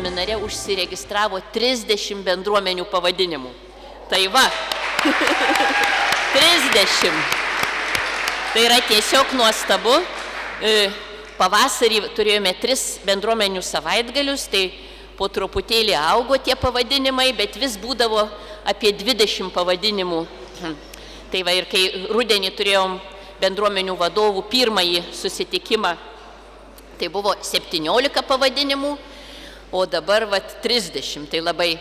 seminare užsiregistravo 30 bendruomenių pavadinimų. Tai va. 30. Tai yra tiesiog nuostabu. E, pavasarį turėjome tris bendruomenių savaitgalius, tai po truputėlį augo tie pavadinimai, bet vis būdavo apie 20 pavadinimų. Hm. Tai va ir kai rudenį turėjom bendruomenių vadovų pirmąjį susitikimą, tai buvo 17 pavadinimų, o dabar va 30, tai labai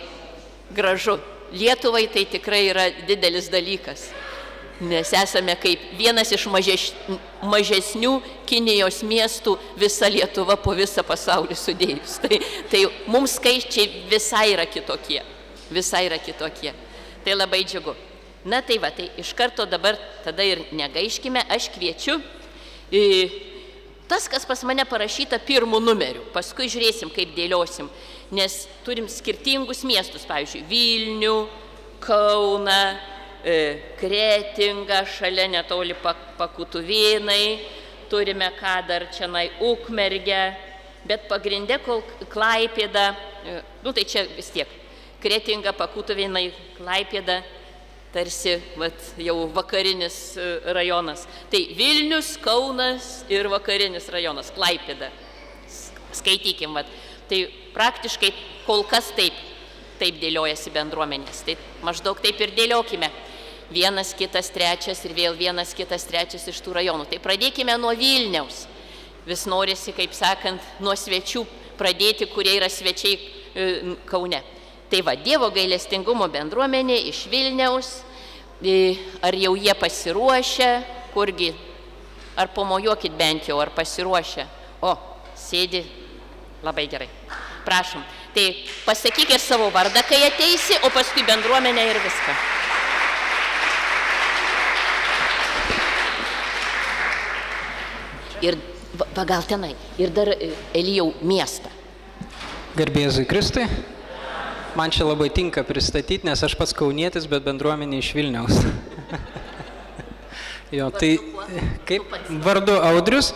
gražu. Lietuvai tai tikrai yra didelis dalykas, nes esame kaip vienas iš mažeš, mažesnių Kinijos miestų visa Lietuva po visą pasaulį sudėjus. Tai, tai mums skaičiai visai yra kitokie, visai yra kitokie. Tai labai džiugu. Na tai va, tai iš karto dabar tada ir negaiškime, aš kviečiu į tas, kas pas mane parašyta pirmų numerių. Paskui žiūrėsim, kaip dėliosim, nes turim skirtingus miestus, pavyzdžiui, Vilnių, Kauną, e, Kretingą, šalia netoli Pakutuvėnai, turime ką dar čia nai Ukmergę, bet pagrindė kol Klaipėda, e, nu tai čia vis tiek, Kretinga, Pakutuvėnai, Klaipėda tarsi vat, jau vakarinis e, rajonas. Tai Vilnius, Kaunas ir vakarinis rajonas, Klaipėda. Skaitykim, vat. tai praktiškai kol kas taip, taip dėliojasi bendruomenės. Tai maždaug taip ir dėliokime. Vienas, kitas, trečias ir vėl vienas, kitas, trečias iš tų rajonų. Tai pradėkime nuo Vilniaus. Vis norisi, kaip sakant, nuo svečių pradėti, kurie yra svečiai e, Kaune. Tai va, Dievo gailestingumo bendruomenė iš Vilniaus, ar jau jie pasiruošę, kurgi, ar pomojuokit bent jau, ar pasiruošę. O, sėdi, labai gerai. Prašom. Tai pasakykit savo vardą, kai ateisi, o paskui bendruomenę ir viską. Ir va, gal tenai. Ir dar Elijau miestą. Garbėzui Kristui. Man čia labai tinka pristatyti, nes aš pats kaunietis, bet bendruomenė iš Vilniaus. jo, tai kaip? Vardu Audrius,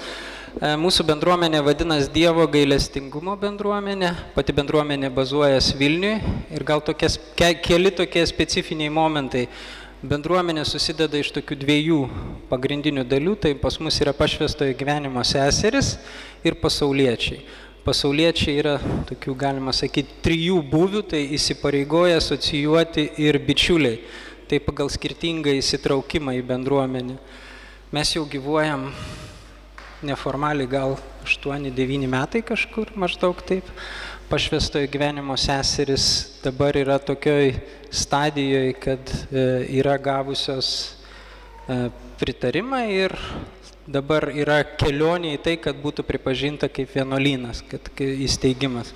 mūsų bendruomenė vadinasi Dievo gailestingumo bendruomenė, pati bendruomenė bazuojas Vilniui. Ir gal tokies, ke, keli tokie specifiniai momentai. Bendruomenė susideda iš tokių dviejų pagrindinių dalių, tai pas mus yra pašvestojo gyvenimo seseris ir pasauliečiai pasauliečiai yra tokių, galima sakyti, trijų būvių, tai įsipareigoja asocijuoti ir bičiuliai. Tai pagal skirtingą įsitraukimą į bendruomenę. Mes jau gyvuojam neformaliai gal 8-9 metai kažkur, maždaug taip. Pašvestojo gyvenimo seseris dabar yra tokioj stadijoje, kad e, yra gavusios e, pritarimą ir dabar yra kelionė į tai, kad būtų pripažinta kaip vienuolynas, kad įsteigimas.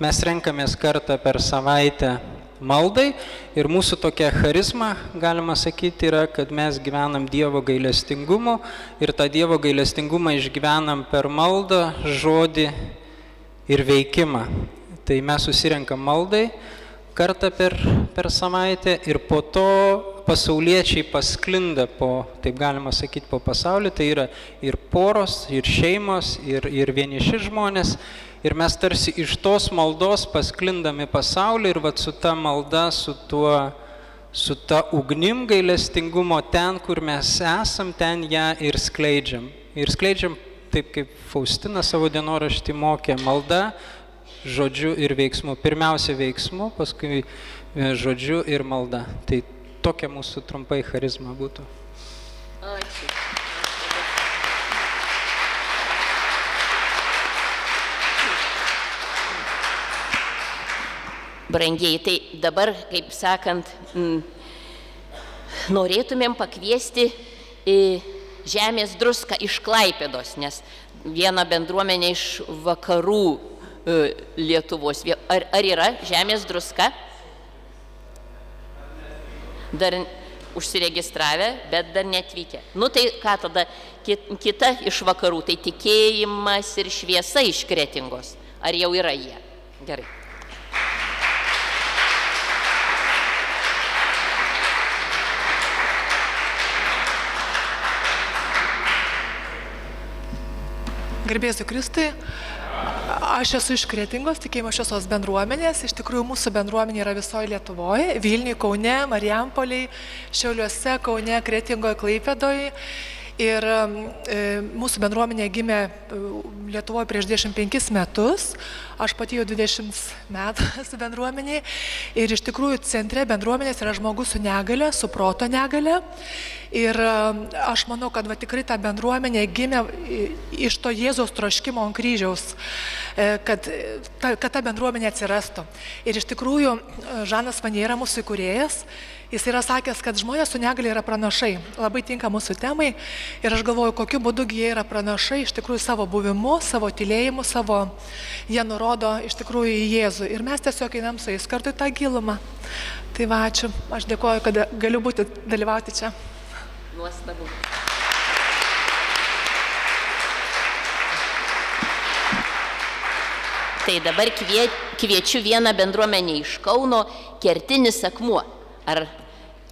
Mes renkamės kartą per savaitę maldai ir mūsų tokia charizma, galima sakyti, yra, kad mes gyvenam Dievo gailestingumu ir tą Dievo gailestingumą išgyvenam per maldą, žodį ir veikimą. Tai mes susirenkam maldai kartą per, per savaitę ir po to pasauliečiai pasklinda po, taip galima sakyti, po pasaulį, tai yra ir poros, ir šeimos, ir, ir vieniši žmonės. Ir mes tarsi iš tos maldos pasklindami pasaulį ir vat su ta malda, su tuo, su ta ugnim gailestingumo ten, kur mes esam, ten ją ir skleidžiam. Ir skleidžiam taip, kaip Faustina savo dienoraštį mokė, malda, žodžiu ir veiksmu. Pirmiausia veiksmu, paskui e, žodžiu ir malda. Tai tokia mūsų trumpai charizma būtų. Ačiū. Brangiai, tai dabar, kaip sakant, m, norėtumėm pakviesti žemės druską iš Klaipėdos, nes viena bendruomenė iš vakarų e, Lietuvos. Ar, ar yra žemės druska? dar užsiregistravę, bet dar netvykę. Nu tai ką tada kita iš vakarų, tai tikėjimas ir šviesa iš kretingos. Ar jau yra jie? Gerai. Garbėsiu Kristui, Aš esu iš Kretingos tikėjimo šviesos bendruomenės. Iš tikrųjų, mūsų bendruomenė yra visoje Lietuvoje - Vilniuje, Kaune, Marijampoliai, Šiauliuose, Kaune, Kretingoje, Klaipėdoje. Ir e, mūsų bendruomenė gimė e, Lietuvoje prieš 25 metus, aš pati jau 20 metų esu bendruomeniai. Ir iš tikrųjų centre bendruomenės yra žmogus su negale, su proto negale. Ir e, aš manau, kad va, tikrai ta bendruomenė gimė iš to Jėzaus troškimo ant kryžiaus, e, kad ta, kad ta bendruomenė atsirastų. Ir iš tikrųjų Žanas Vanė yra mūsų įkūrėjas. Jis yra sakęs, kad žmonės su negali yra pranašai. Labai tinka mūsų temai. Ir aš galvoju, kokiu būdu jie yra pranašai, iš tikrųjų savo buvimu, savo tylėjimu, savo, jie nurodo iš tikrųjų į Jėzų. Ir mes tiesiog einam su jais kartu į tą gilumą. Tai va, ačiū. Aš dėkoju, kad galiu būti, dalyvauti čia. Nuostabu. Tai dabar kvie, kviečiu vieną bendruomenę iš Kauno, kertinis akmuo. Ar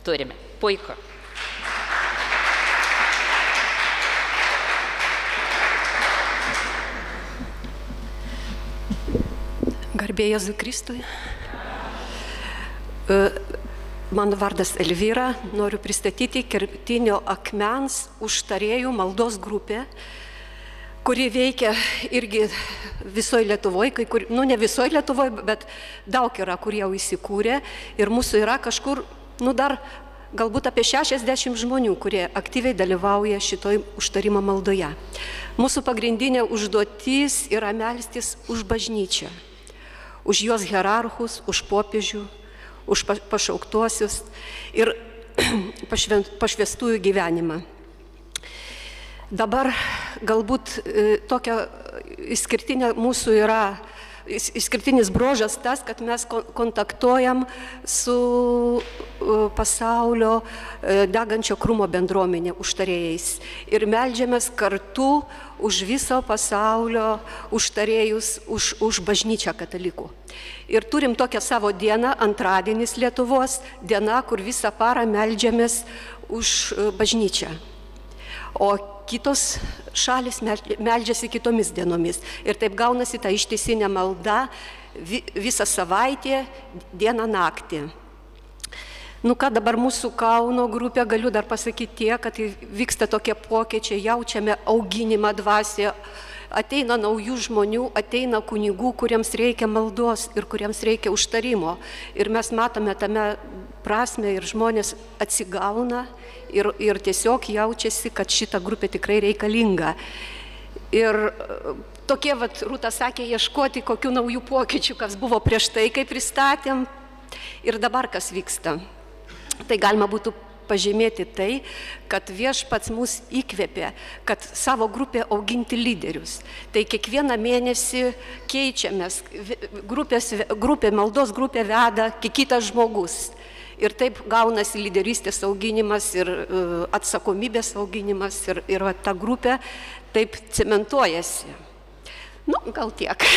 turime? Puiku. Garbė Jėzui Kristui. E, mano vardas Elvyra, noriu pristatyti kertinio akmens užtarėjų maldos grupę, kuri veikia irgi visoje Lietuvoje, kai kur, nu ne visoje Lietuvoje, bet daug yra, kur jau įsikūrė ir mūsų yra kažkur, nu dar galbūt apie 60 žmonių, kurie aktyviai dalyvauja šitoj užtarimo maldoje. Mūsų pagrindinė užduotis yra melstis už bažnyčią, už jos hierarchus, už popiežių, už pašauktuosius ir pašvestųjų gyvenimą. Dabar galbūt e, tokia išskirtinė mūsų yra išskirtinis brožas tas, kad mes kontaktuojam su pasaulio e, degančio krumo bendruomenė užtarėjais ir melžiamės kartu už viso pasaulio užtarėjus, už, už bažnyčią katalikų. Ir turim tokią savo dieną, antradienis Lietuvos diena, kur visą parą melžiamės už e, bažnyčią. O kitos šalis meldžiasi kitomis dienomis. Ir taip gaunasi ta ištisinė malda visą savaitę, dieną naktį. Nu ką dabar mūsų Kauno grupė, galiu dar pasakyti tie, kad vyksta tokie pokyčiai, jaučiame auginimą dvasę, ateina naujų žmonių, ateina kunigų, kuriems reikia maldos ir kuriems reikia užtarimo. Ir mes matome tame prasme ir žmonės atsigauna ir, ir tiesiog jaučiasi, kad šita grupė tikrai reikalinga. Ir e, tokie, vat, Rūta sakė, ieškoti kokių naujų pokyčių, kas buvo prieš tai, kai pristatėm ir dabar kas vyksta. Tai galima būtų pažymėti tai, kad viešpats mus įkvėpė, kad savo grupė auginti lyderius. Tai kiekvieną mėnesį keičiamės, grupės, grupė, maldos grupė veda kitas žmogus. Ir taip gaunasi lyderystės auginimas ir uh, atsakomybės auginimas ir, ir va, ta grupė taip cementuojasi. Nu, gal tiek.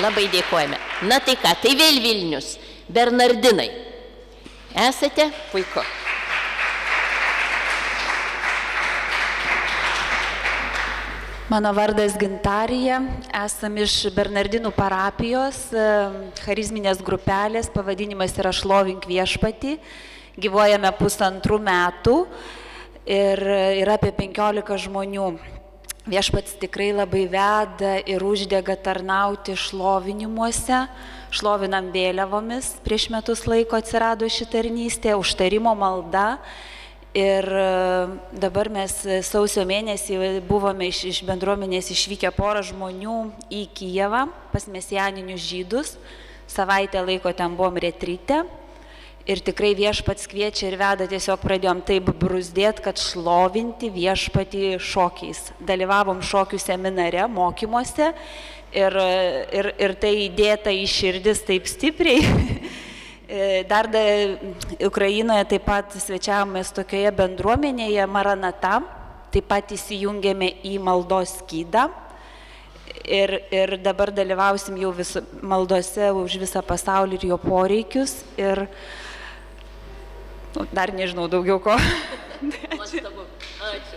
Labai dėkojame. Na tai ką, tai vėl Vilnius. Bernardinai. Esate? Puiku. Mano vardas Gintarija, esam iš Bernardinų parapijos, charizminės grupelės, pavadinimas yra Šlovink viešpati, gyvojame pusantrų metų ir yra apie 15 žmonių. Viešpats tikrai labai veda ir uždega tarnauti šlovinimuose, šlovinam vėliavomis, prieš metus laiko atsirado ši tarnystė, užtarimo malda Ir e, dabar mes sausio mėnesį buvome iš, iš bendruomenės išvykę porą žmonių į Kijevą pas mesijaninius žydus. Savaitę laiko ten buvom retryte. Ir tikrai viešpats kviečia ir veda, tiesiog pradėjom taip brusdėti, kad šlovinti viešpatį šokiais. Dalyvavom šokių seminare, mokymuose ir, ir, ir tai įdėta į širdis taip stipriai. E, dar da, Ukrainoje taip pat svečiavomės tokioje bendruomenėje Maranata, taip pat įsijungėme į maldos skydą ir, ir dabar dalyvausim jau visu, maldose už visą pasaulį ir jo poreikius. Ir nu, dar nežinau daugiau ko. Ačiū. Ačiū.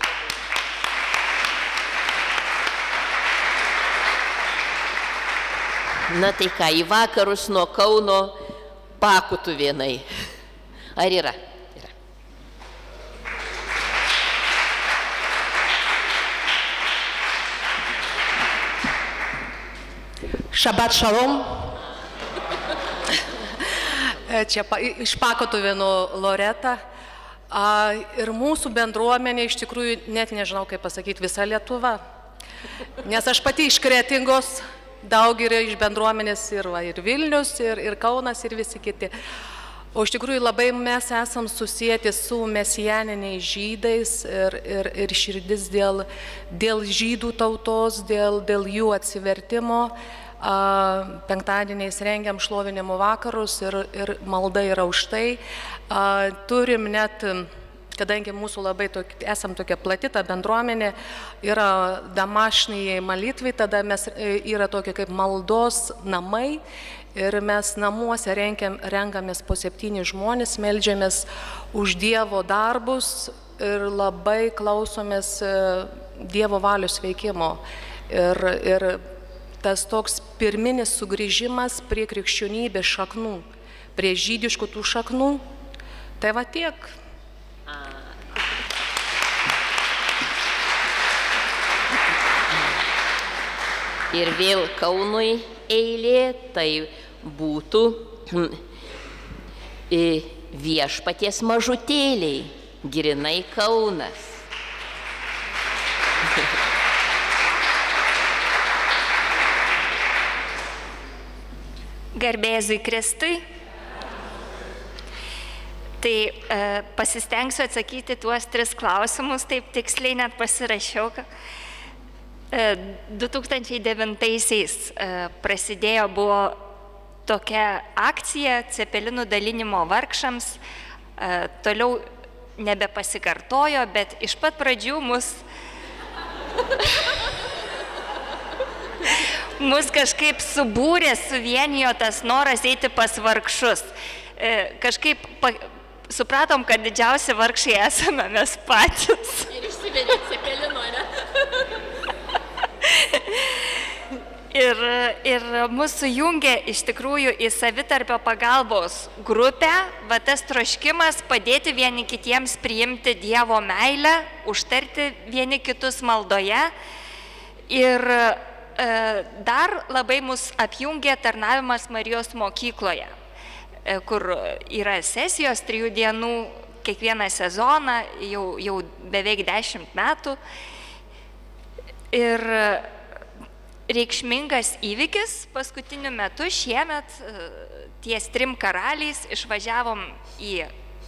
Na tai ką, į vakarus nuo Kauno pakutų vienai. Ar yra? Yra. Šabat šalom. E, čia pa, iš Pakotuvėnų Loreta. A, ir mūsų bendruomenė iš tikrųjų net nežinau, kaip pasakyti, visa Lietuva. Nes aš pati iš Kretingos, daug yra iš bendruomenės ir, va, ir Vilnius, ir, ir Kaunas, ir visi kiti. O iš tikrųjų labai mes esam susijęti su mesijaniniais žydais ir, ir, ir širdis dėl, dėl žydų tautos, dėl, dėl jų atsivertimo. Penktadieniais rengiam šlovinimo vakarus ir, ir malda yra už tai. Turim net kadangi mūsų labai tok, esam tokia plati ta bendruomenė, yra damašniai malytvai, tada mes e, yra tokie kaip maldos namai ir mes namuose rengiam, renkamės po septyni žmonės, melžiamės už Dievo darbus ir labai klausomės e, Dievo valios veikimo. Ir, ir tas toks pirminis sugrįžimas prie krikščionybės šaknų, prie žydiškų tų šaknų. Tai va tiek. Ir vėl Kaunui eilė, tai būtų viešpaties mažutėliai, grinai Kaunas. Garbėzui Kristui. Tai e, pasistengsiu atsakyti tuos tris klausimus, taip tiksliai net pasirašiau. E, 2009-aisiais e, prasidėjo, buvo tokia akcija cepelinų dalinimo vargšams, e, toliau nebepasikartojo, bet iš pat pradžių mus mus kažkaip subūrė, suvienijo tas noras eiti pas vargšus. E, kažkaip supratom, kad didžiausi vargšai esame mes patys. Ir išsivedė cepelino, ne? ir, ir mūsų jungia iš tikrųjų į savitarpio pagalbos grupę, va tas troškimas padėti vieni kitiems priimti Dievo meilę, užtarti vieni kitus maldoje. Ir E, dar labai mus apjungia tarnavimas Marijos mokykloje, kur yra sesijos trijų dienų kiekvieną sezoną, jau, jau beveik dešimt metų. Ir reikšmingas įvykis paskutiniu metu šiemet e, ties trim karaliais išvažiavom į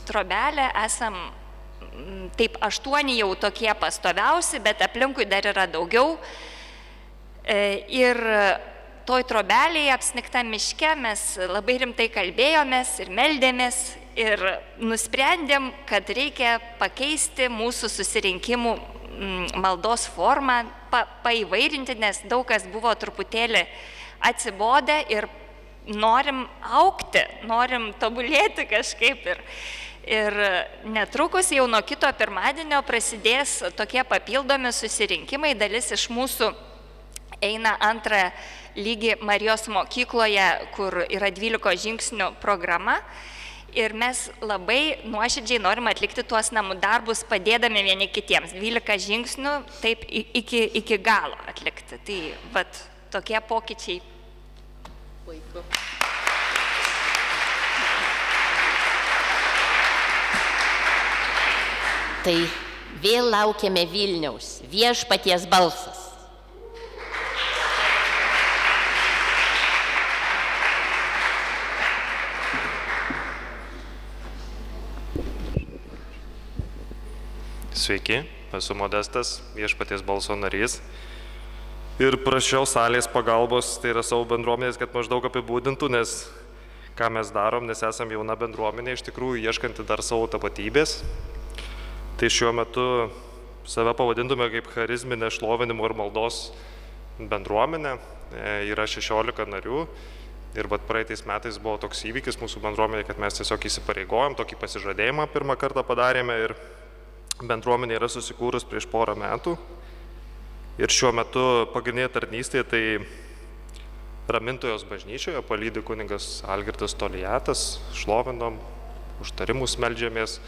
trobelę, esam taip aštuoni jau tokie pastoviausi, bet aplinkui dar yra daugiau E, ir toj trobelėje apsnikta miške mes labai rimtai kalbėjomės ir meldėmės ir nusprendėm, kad reikia pakeisti mūsų susirinkimų mm, maldos formą, pa, paįvairinti, nes daug kas buvo truputėlį atsibodę ir norim aukti, norim tobulėti kažkaip. Ir, ir netrukus jau nuo kito pirmadienio prasidės tokie papildomi susirinkimai, dalis iš mūsų eina antrą lygį Marijos mokykloje, kur yra 12 žingsnių programa. Ir mes labai nuoširdžiai norim atlikti tuos namų darbus, padėdami vieni kitiems. 12 žingsnių taip iki, iki galo atlikti. Tai vat, tokie pokyčiai. Puiku. Tai vėl laukiame Vilniaus, viešpaties balsas. Sveiki, esu Modestas, viešpaties balso narys. Ir prašiau salės pagalbos, tai yra savo bendruomenės, kad maždaug apibūdintų, nes ką mes darom, nes esame jauna bendruomenė, iš tikrųjų ieškanti dar savo tapatybės. Tai šiuo metu save pavadintume kaip charizminė šlovinimo ir maldos bendruomenė. E, yra 16 narių. Ir vat praeitais metais buvo toks įvykis mūsų bendruomenė, kad mes tiesiog įsipareigojom, tokį pasižadėjimą pirmą kartą padarėme ir bendruomenė yra susikūrus prieš porą metų. Ir šiuo metu pagrindinė tarnystė tai Ramintojos bažnyčioje palydi kuningas Algirdas Tolijatas, šlovinom, užtarimus melžiamės,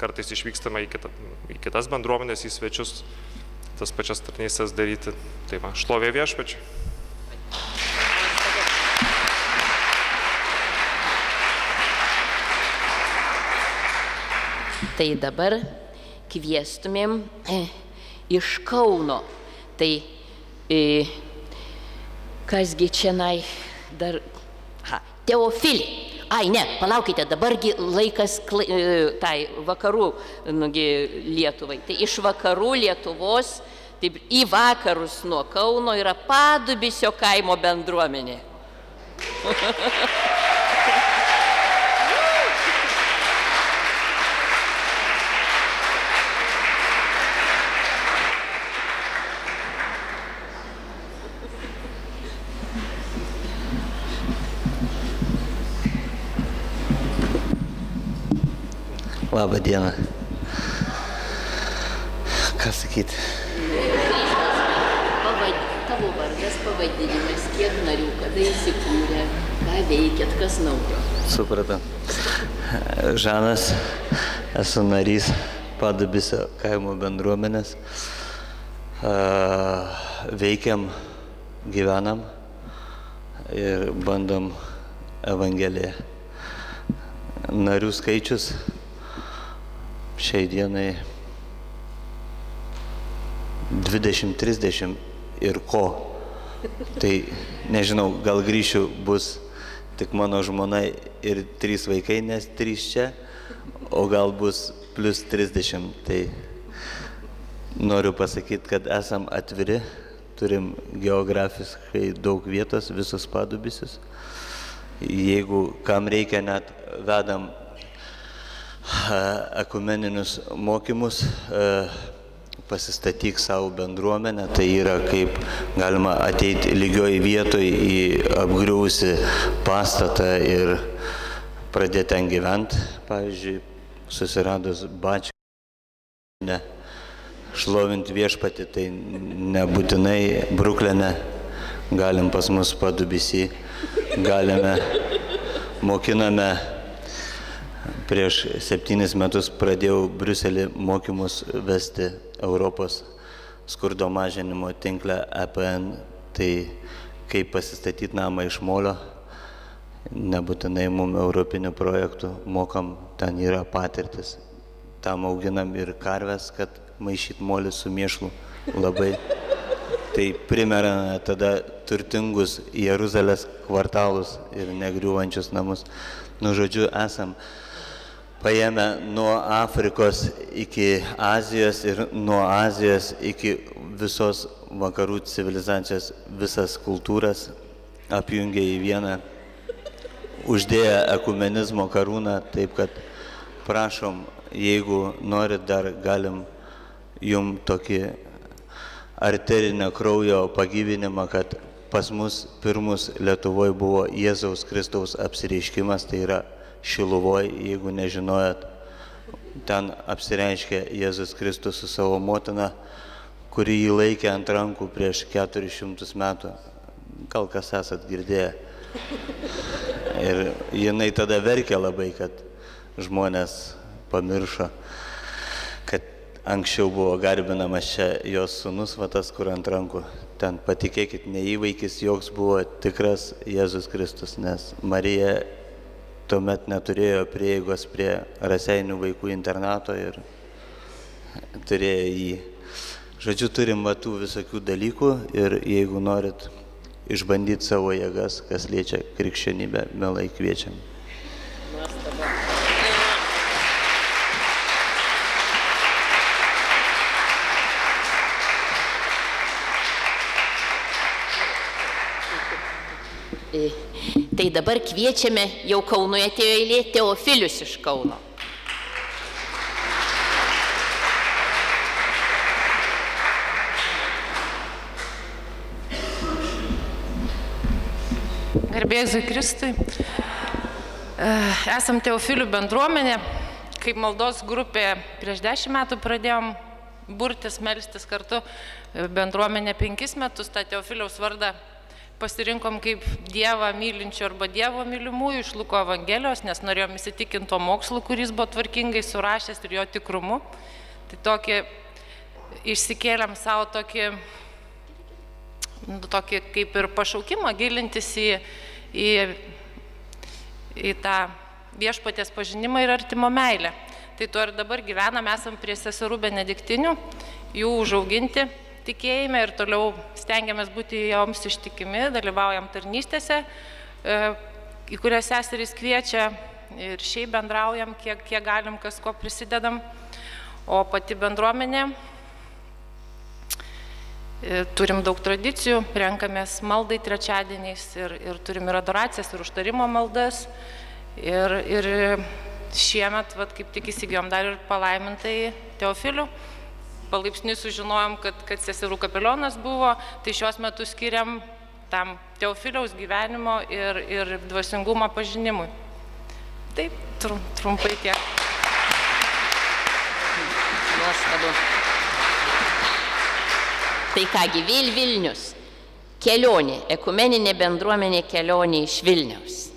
kartais išvykstame į, kita, į kitas bendruomenės, į svečius, tas pačias tarnystės daryti. Tai va, šlovė viešpačiu. Tai dabar kvieštumėm e, iš Kauno. Tai e, kasgi čia nai dar. Ha, Teofilį. Ai, ne, palaukite, dabargi laikas e, tai vakarų nugi, Lietuvai. Tai iš vakarų Lietuvos, taip į vakarus nuo Kauno yra Padubisio kaimo bendruomenė. Labą dieną. Ką sakyti? Pavad, tavo vardas, pavadinimas, kiek narių, kada įsikūrė, ką veikėt, kas naujo. Supratau. Žanas, esu narys Padubisio kaimo bendruomenės. Veikiam, gyvenam ir bandom Evangeliją. Narių skaičius šiai dienai 20-30 ir ko. Tai nežinau, gal grįšiu bus tik mano žmona ir trys vaikai, nes trys čia, o gal bus plus 30. Tai noriu pasakyti, kad esam atviri, turim geografiškai daug vietos, visus padubysius. Jeigu kam reikia, net vedam ekumeninius mokymus, pasistatyk savo bendruomenę, tai yra kaip galima ateiti lygioj vietoj į apgriausi pastatą ir pradėti ten gyventi. Pavyzdžiui, susiradus bačią, ne, šlovinti viešpati, tai nebūtinai Bruklinė, galim pas mus padubisi, galime, mokiname Prieš septynis metus pradėjau Briuselį mokymus vesti Europos skurdo mažinimo tinklę EPN. Tai kaip pasistatyti namą iš molio, nebūtinai mums europinių projektų mokam, ten yra patirtis. Tam auginam ir karves, kad maišyt molį su mėšlu labai. Tai primena tada turtingus Jeruzalės kvartalus ir negriūvančius namus. Nu, žodžiu, esam paėmę nuo Afrikos iki Azijos ir nuo Azijos iki visos vakarų civilizacijos visas kultūras apjungė į vieną, uždėję ekumenizmo karūną, taip kad prašom, jeigu norit dar galim jum tokį arterinio kraujo pagyvinimą, kad pas mus pirmus Lietuvoje buvo Jėzaus Kristaus apsireiškimas, tai yra Šiluvoj, jeigu nežinojat, ten apsireiškė Jėzus Kristus su savo motina, kuri jį laikė ant rankų prieš 400 metų. Gal kas esat girdėję. Ir jinai tada verkė labai, kad žmonės pamiršo, kad anksčiau buvo garbinamas čia jos sunus, va tas, kur ant rankų. Ten patikėkit, ne įvaikis joks buvo tikras Jėzus Kristus, nes Marija tuomet neturėjo prieigos prie raseinių vaikų internato ir turėjo jį. Žodžiu, turim matų visokių dalykų ir jeigu norit išbandyti savo jėgas, kas liečia krikščionybę, melai kviečiam. Tai dabar kviečiame, jau Kaunui atėjo eilė, Teofilius iš Kauno. Garbėzui Kristui. Esam Teofilių bendruomenė. Kaip maldos grupė prieš dešimt metų pradėjom burtis, melstis kartu. Bendruomenė penkis metus tą Teofiliaus vardą pasirinkom kaip Dievą mylinčių arba Dievo mylimųjų iš Luko Evangelijos, nes norėjom įsitikinti to mokslu, kuris buvo tvarkingai surašęs ir jo tikrumu. Tai tokį išsikėlėm savo tokį, nu, tokį kaip ir pašaukimą gilintis į, į, į tą viešpatės pažinimą ir artimo meilę. Tai tuo ir dabar gyvename, esam prie seserų benediktinių, jų užauginti tikėjime ir toliau stengiamės būti joms ištikimi, dalyvaujam tarnystėse, e, į kurias seserys kviečia ir šiaip bendraujam, kiek, kiek galim, kas ko prisidedam. O pati bendruomenė, e, turim daug tradicijų, renkamės maldai trečiadieniais ir, ir turim ir adoracijas, ir užtarimo maldas. Ir, ir šiemet, vat, kaip tik įsigijom dar ir palaimintai Teofilių palaipsniui sužinojom, kad, kad seserų kapelionas buvo, tai šios metus skiriam tam Teofiliaus gyvenimo ir, ir dvasingumo pažinimui. Taip, trum, trumpai tiek. Nuostabu. Tai kągi, vėl Vilnius. Kelionė, ekumeninė bendruomenė kelionė iš Vilniaus.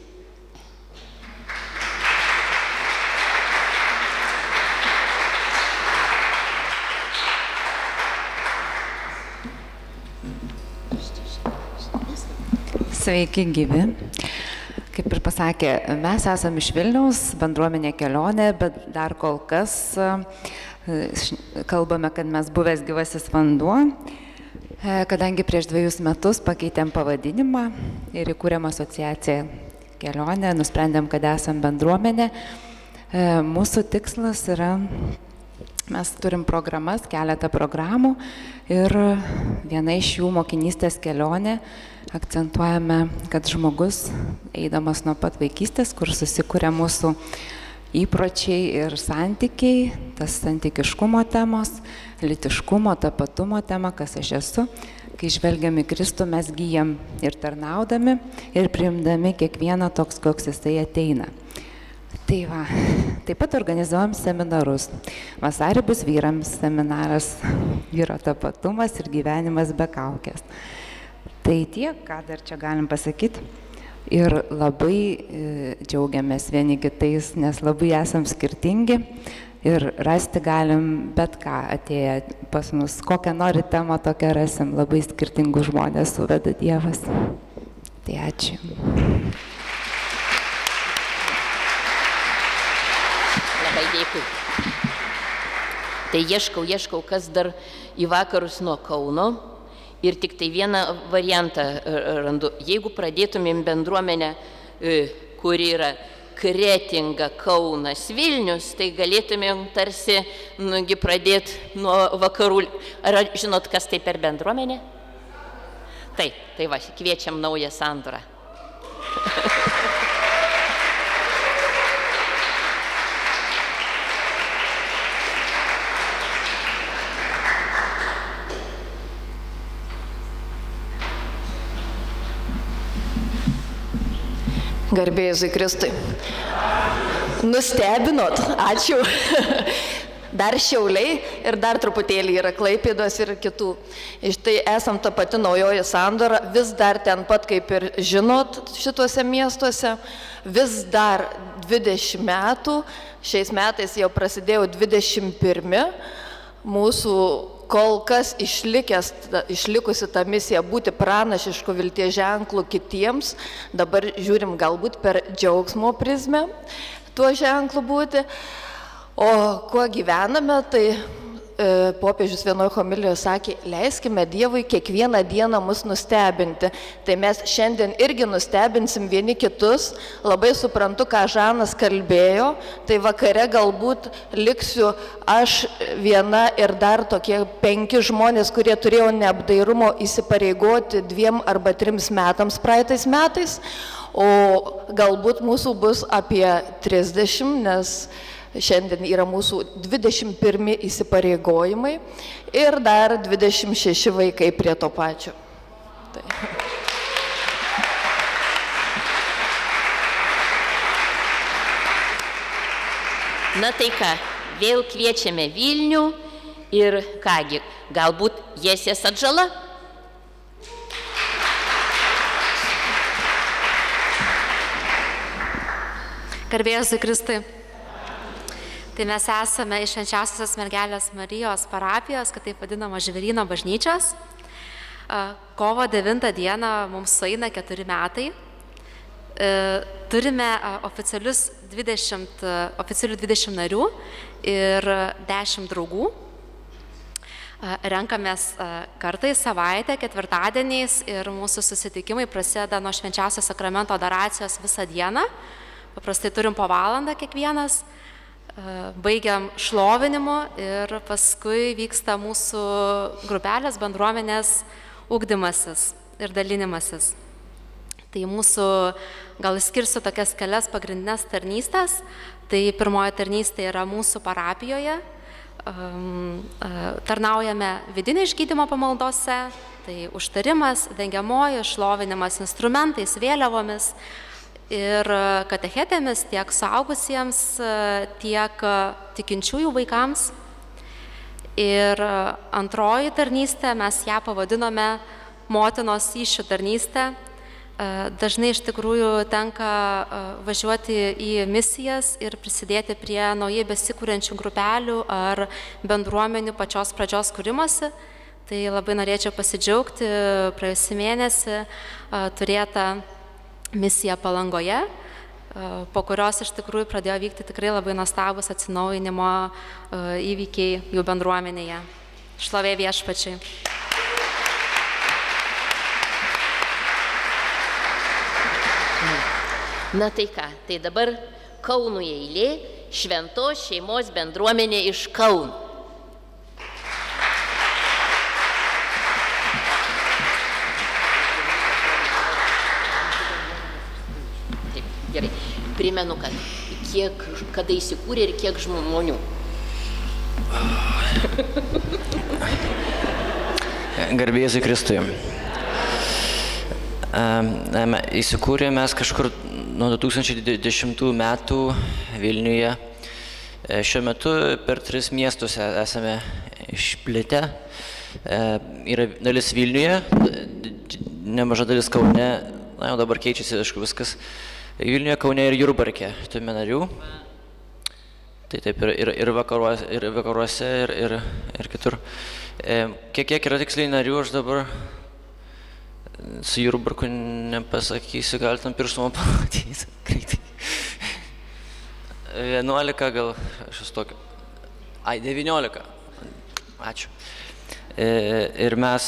Sveiki gyvi. Kaip ir pasakė, mes esame iš Vilniaus, bendruomenė kelionė, bet dar kol kas e, kalbame, kad mes buvęs gyvasis vanduo, e, kadangi prieš dviejus metus pakeitėm pavadinimą ir įkūrėm asociaciją kelionė, nusprendėm, kad esam bendruomenė. E, mūsų tikslas yra Mes turim programas, keletą programų ir viena iš jų mokinystės kelionė akcentuojame, kad žmogus, eidamas nuo pat vaikystės, kur susikūrė mūsų įpročiai ir santykiai, tas santykiškumo temos, litiškumo, tapatumo tema, kas aš esu, kai žvelgiam į Kristų, mes gyjam ir tarnaudami, ir priimdami kiekvieną toks, koks jisai ateina. Tai va, taip pat organizuojam seminarus. Vasarį bus vyrams seminaras vyro tapatumas ir gyvenimas be kaukės. Tai tiek, ką dar čia galim pasakyti. Ir labai e, džiaugiamės vieni kitais, nes labai esam skirtingi ir rasti galim bet ką atėję pas mus. Kokią nori temą, tokią rasim. Labai skirtingų žmonės suveda Dievas. Tai ačiū. Labai dėkui. Tai ieškau, ieškau, kas dar į vakarus nuo Kauno. Ir tik tai vieną variantą e, randu. Jeigu pradėtumėm bendruomenę, e, kuri yra Kretinga, Kaunas, Vilnius, tai galėtumėm tarsi nugi pradėti nuo vakarų. Ar žinot, kas tai per bendruomenė? Taip, tai va, kviečiam naują sandorą. Garbėjai Kristui. Nustebinot, ačiū. Dar šiauliai ir dar truputėlį yra klaipėdos ir kitų. Iš tai esam ta pati naujoji sandora, vis dar ten pat kaip ir žinot šituose miestuose, vis dar 20 metų, šiais metais jau prasidėjo 21, mūsų kol kas išlikęs, išlikusi ta misija būti pranašišku vilties ženklu kitiems, dabar žiūrim galbūt per džiaugsmo prizmę tuo ženklu būti. O kuo gyvename, tai popiežius vienoje homilijoje sakė, leiskime Dievui kiekvieną dieną mus nustebinti. Tai mes šiandien irgi nustebinsim vieni kitus. Labai suprantu, ką Žanas kalbėjo. Tai vakare galbūt liksiu aš viena ir dar tokie penki žmonės, kurie turėjo neapdairumo įsipareigoti dviem arba trims metams praeitais metais. O galbūt mūsų bus apie 30, nes šiandien yra mūsų 21 įsipareigojimai ir dar 26 vaikai prie to pačio. Tai. Na tai ką, vėl kviečiame Vilnių ir kągi, galbūt Jesės atžala? Garbėjai Kristai. Tai mes esame iš švenčiausios mergelės Marijos parapijos, kad taip vadinama Žvirino bažnyčios. Kovo 9 dieną mums sueina keturi metai. E, turime oficialius 20, oficialių 20 narių ir 10 draugų. Renkamės kartą į savaitę, ketvirtadieniais ir mūsų susitikimai prasideda nuo švenčiausio sakramento adoracijos visą dieną Paprastai turim po valandą kiekvienas, baigiam šlovinimu ir paskui vyksta mūsų grupelės bendruomenės ugdymasis ir dalinimasis. Tai mūsų, gal skirsiu tokias kelias pagrindinės tarnystės. Tai pirmoji tarnystė yra mūsų parapijoje. Um, uh, tarnaujame vidinio išgydymo pamaldose, tai užtarimas, dengiamoji, šlovinimas instrumentais, vėliavomis, ir e, katechetėmis tiek suaugusiems, e, tiek e, tikinčiųjų vaikams. Ir antroji tarnystė, mes ją pavadinome motinos įšių tarnystę. Dažnai iš tikrųjų tenka važiuoti į misijas ir prisidėti prie naujai besikūrenčių grupelių ar bendruomenių pačios pradžios kūrimosi. Tai labai norėčiau pasidžiaugti praėjusį mėnesį turėtą misiją Palangoje, e, po kurios iš tikrųjų pradėjo vykti tikrai labai nuostabus atsinaujinimo e, įvykiai jų bendruomenėje. Šlovė viešpačiai. Na tai ką, tai dabar Kaunų eilė šventos šeimos bendruomenė iš Kaunų. Gerai. Primenu, kad kiek, kada įsikūrė ir kiek žmonių. Garbėsiu Kristui. Įsikūrėme mes kažkur nuo 2020 metų Vilniuje. E, šiuo metu per tris miestus e, esame išplėtę. E, yra dalis Vilniuje, nemaža dalis Kaune, na jau dabar keičiasi, aišku, viskas. Vilniuje, Kaune ir Jurbarke turime narių. Tai taip ir, ir, ir, vakaruose, ir vakaruose, ir, ir, ir kitur. E, kiek, kiek yra tiksliai narių, aš dabar su Jurbarku nepasakysiu, gal tam pirštų man pamatyti greitai. 11 gal, aš esu tokio. Ai, 19. Ačiū. E, ir mes,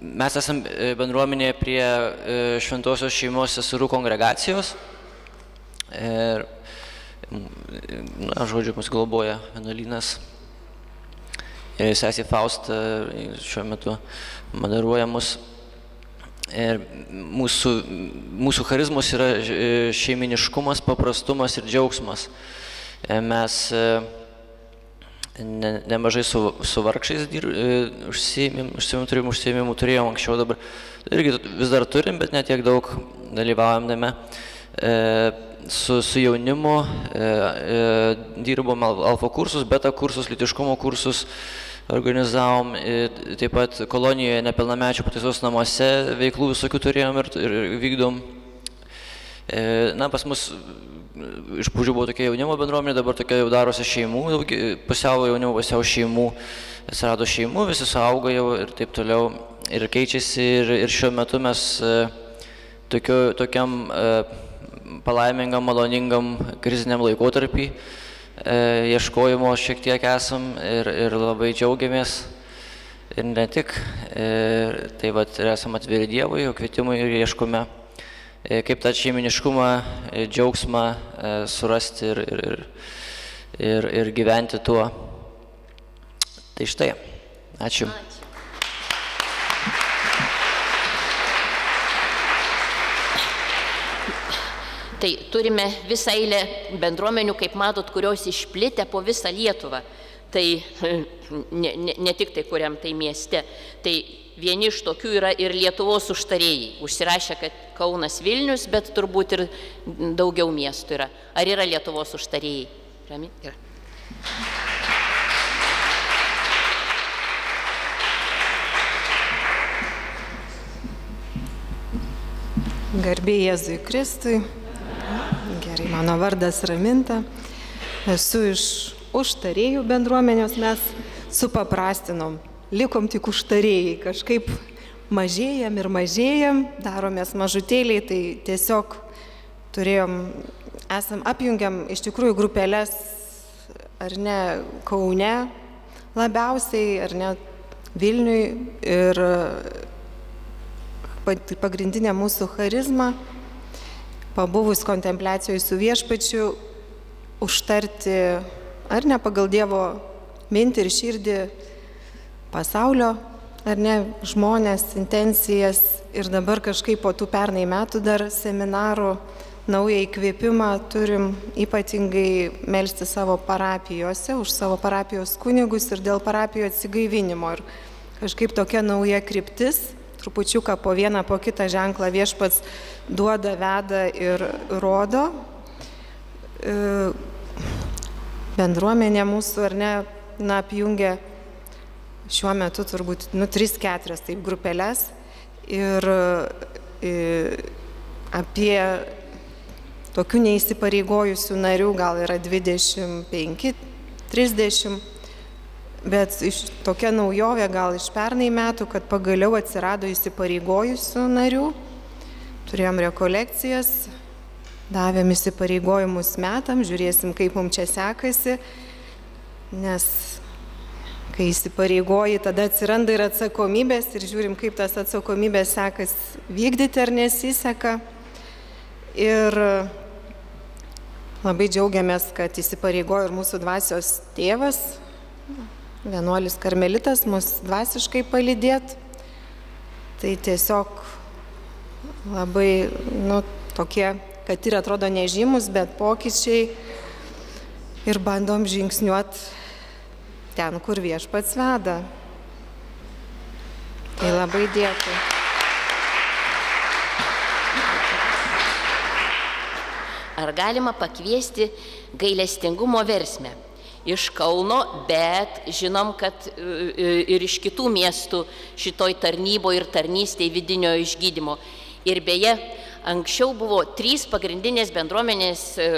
mes esam e, bendruomenėje prie e, Šventosios šeimos seserų kongregacijos. Ir, na, žodžiu, mus globoja vienuolynas. Sesė Fausta šiuo metu moderuoja mus. Ir mūsų, mūsų charizmos yra šeiminiškumas, paprastumas ir džiaugsmas. Mes ne, nemažai su, su vargšiais užsiėmimų, užsiėmimų turim, užsiėmimų turėjom anksčiau, dabar irgi vis dar turim, bet netiek daug dalyvaujam tame. E, su, su jaunimu e, e, dirbom alfa kursus, beta kursus, litiškumo kursus, organizavom, e, taip pat kolonijoje nepilnamečių pataisos namuose veiklų visokių turėjom ir, ir vykdom. E, na, pas mus iš pradžių buvo tokia jaunimo bendruomenė, dabar tokia jau darosi šeimų, pusiau jaunimo, pusiau šeimų, atsirado šeimų, visi suaugo jau ir taip toliau ir keičiasi ir, ir šiuo metu mes e, tokiu, tokiam e, palaimingam, maloningam kriziniam laikotarpį e, ieškojimo šiek tiek esam ir, ir labai džiaugiamės. Ir ne tik, e, tai vat ir esame atviri Dievui, jo kvietimui ir ieškome kaip tą šeiminiškumą, e, džiaugsmą e, surasti ir, ir, ir, ir gyventi tuo. Tai štai, ačiū. ačiū. Tai turime visą eilę bendruomenių, kaip matot, kurios išplitę po visą Lietuvą. Tai ne, ne, ne tik tai kuriam tai mieste. Tai Vieni iš tokių yra ir Lietuvos užtarėjai. Užsirašė, kad Kaunas Vilnius, bet turbūt ir daugiau miestų yra. Ar yra Lietuvos užtarėjai? Rami? Yra. Garbė Jėzui Kristui. Gerai. Mano vardas Raminta. Esu iš užtarėjų bendruomenės. Mes supaprastinom. Likom tik užtarėjai. Kažkaip mažėjam ir mažėjam, daromės mažutėliai, tai tiesiog turėjom, esam apjungiam iš tikrųjų grupelės, ar ne, Kaune labiausiai, ar ne, Vilniui ir pagrindinė mūsų charizma, pabuvus kontempliacijoje su viešpačiu, užtarti ar ne pagal Dievo mintį ir širdį pasaulio, ar ne žmonės, intencijas ir dabar kažkaip po tų pernai metų dar seminarų naują įkvėpimą turim ypatingai melsti savo parapijose, už savo parapijos kunigus ir dėl parapijų atsigaivinimo. Ir kažkaip tokia nauja kryptis trupučiuką po vieną, po kitą ženklą viešpats duoda, veda ir rodo. E, bendruomenė mūsų ar ne, na, apjungia šiuo metu turbūt, nu, 3-4 taip grupelės ir e, apie tokių neįsipareigojusių narių gal yra 25, 30 Bet iš tokia naujovė gal iš pernai metų, kad pagaliau atsirado įsipareigojusių narių. Turėjom rekolekcijas, davėm įsipareigojimus metam, žiūrėsim, kaip mums čia sekasi, nes kai įsipareigoji, tada atsiranda ir atsakomybės ir žiūrim, kaip tas atsakomybės sekas vykdyti ar nesiseka. Ir labai džiaugiamės, kad įsipareigojo ir mūsų dvasios tėvas, vienuolis karmelitas mus dvasiškai palydėt. Tai tiesiog labai, nu, tokie, kad ir atrodo nežymus, bet pokyčiai ir bandom žingsniuot ten, kur viešpats veda. Tai labai dėkui. Ar galima pakviesti gailestingumo versmę? iš Kauno, bet žinom, kad e, e, ir iš kitų miestų šitoj tarnyboje ir tarnystėje vidinio išgydymo. Ir beje, anksčiau buvo trys pagrindinės bendruomenės e,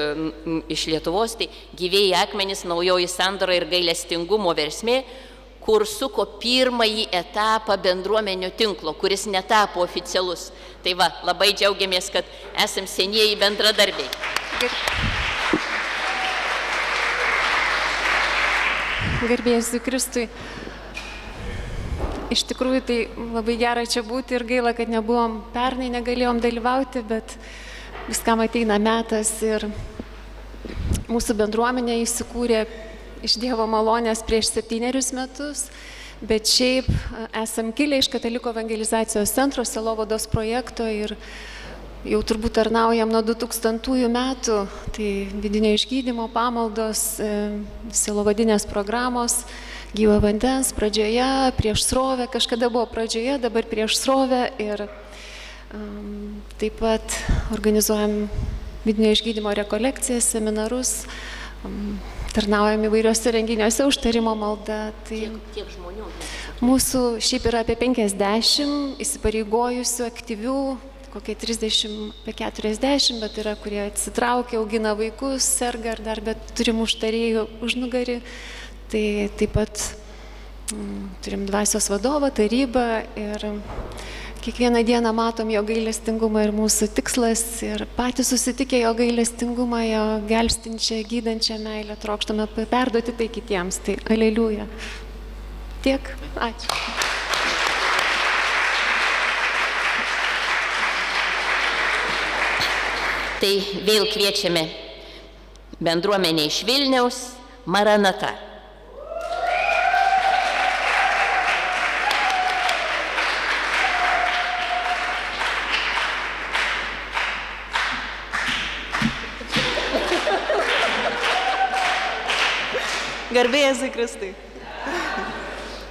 iš Lietuvos, tai gyvėjai akmenys, naujoji sandora ir gailestingumo versmė, kur suko pirmąjį etapą bendruomenio tinklo, kuris netapo oficialus. Tai va, labai džiaugiamės, kad esam senieji bendradarbiai. Garbėsiu Kristui. Iš tikrųjų tai labai gera čia būti ir gaila, kad nebuvom pernai, negalėjom dalyvauti, bet viskam ateina metas ir mūsų bendruomenė įsikūrė iš Dievo malonės prieš septynerius metus, bet šiaip esam kilę iš Kataliko evangelizacijos centro Selovados projekto ir jau turbūt tarnaujam nuo 2000 metų, tai vidinio išgydymo pamaldos, e, silovadinės programos, gyvo vandens pradžioje, prieš srovę, kažkada buvo pradžioje, dabar prieš srovę ir um, taip pat organizuojam vidinio išgydymo rekolekcijas, seminarus, um, tarnaujam įvairiuose renginiuose užtarimo malda. Tai tiek, tiek žmonių. Mūsų šiaip yra apie 50 įsipareigojusių, aktyvių kokie 30, apie 40, bet yra, kurie atsitraukia, augina vaikus, serga ar dar, bet turim užtarėjų užnugarį. Tai taip pat mm, turim dvasios vadovą, tarybą ir kiekvieną dieną matom jo gailestingumą ir mūsų tikslas ir patys susitikę jo gailestingumą, jo gelbstinčią, gydančią meilę, trokštame perduoti tai kitiems. Tai aleliuja. Tiek. Ačiū. Tai vėl kviečiame bendruomenę iš Vilniaus, Maranata. Garbėjai Kristai.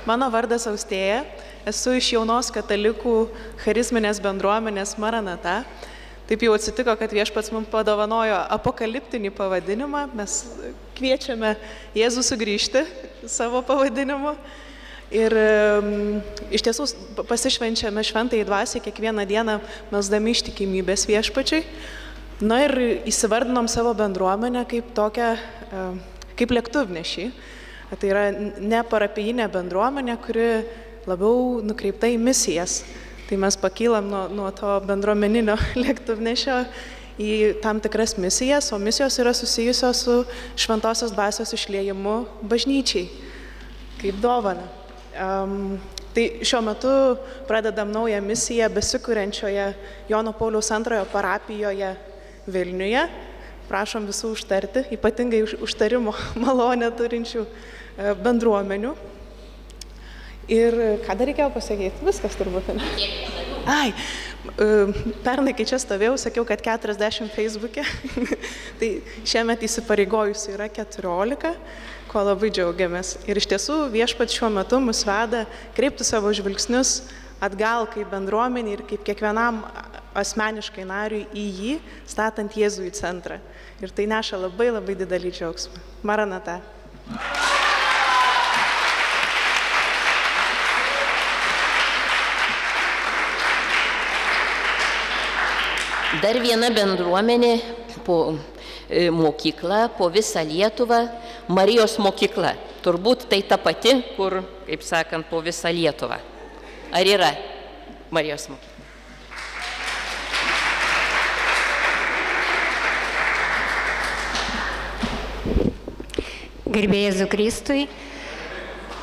Mano vardas Austėja, esu iš jaunos katalikų charizminės bendruomenės Maranata Taip jau atsitiko, kad viešpats mums padovanojo apokaliptinį pavadinimą, mes kviečiame Jėzų sugrįžti savo pavadinimu. Ir iš tiesų pasišvenčiame šventai dvasiai kiekvieną dieną, melsdami ištikimybės viešpačiai. Na ir įsivardinom savo bendruomenę kaip tokią, kaip lėktuvnešį. Tai yra ne parapijinė bendruomenė, kuri labiau nukreipta į misijas. Tai mes pakylam nuo, nuo to bendruomeninio lėktuvnešio į tam tikras misijas, o misijos yra susijusios su šventosios dvasios išliejimu bažnyčiai, kaip dovana. Um, tai šiuo metu pradedam naują misiją besikūrenčioje Jono Pauliaus antrojo parapijoje Vilniuje. Prašom visų užtarti, ypatingai už, užtarimo malonę turinčių e, bendruomenių. Ir ką dar reikėjo pasakyti? Viskas turbūt. Ne? Ai, e, pernai, kai čia stovėjau, sakiau, kad 40 Facebook'e, tai šiemet įsipareigojusių yra 14, ko labai džiaugiamės. Ir iš tiesų viešpat šiuo metu mus veda kreipti savo žvilgsnius atgal kaip bendruomenį ir kaip kiekvienam asmeniškai nariui į jį, statant Jėzų į centrą. Ir tai neša labai labai didelį džiaugsmą. Maranata. Dar viena bendruomenė po e, mokykla, po visą Lietuvą, Marijos mokykla. Turbūt tai ta pati, kur, kaip sakant, po visą Lietuvą. Ar yra Marijos mokykla? Gerbėjai Zukristui.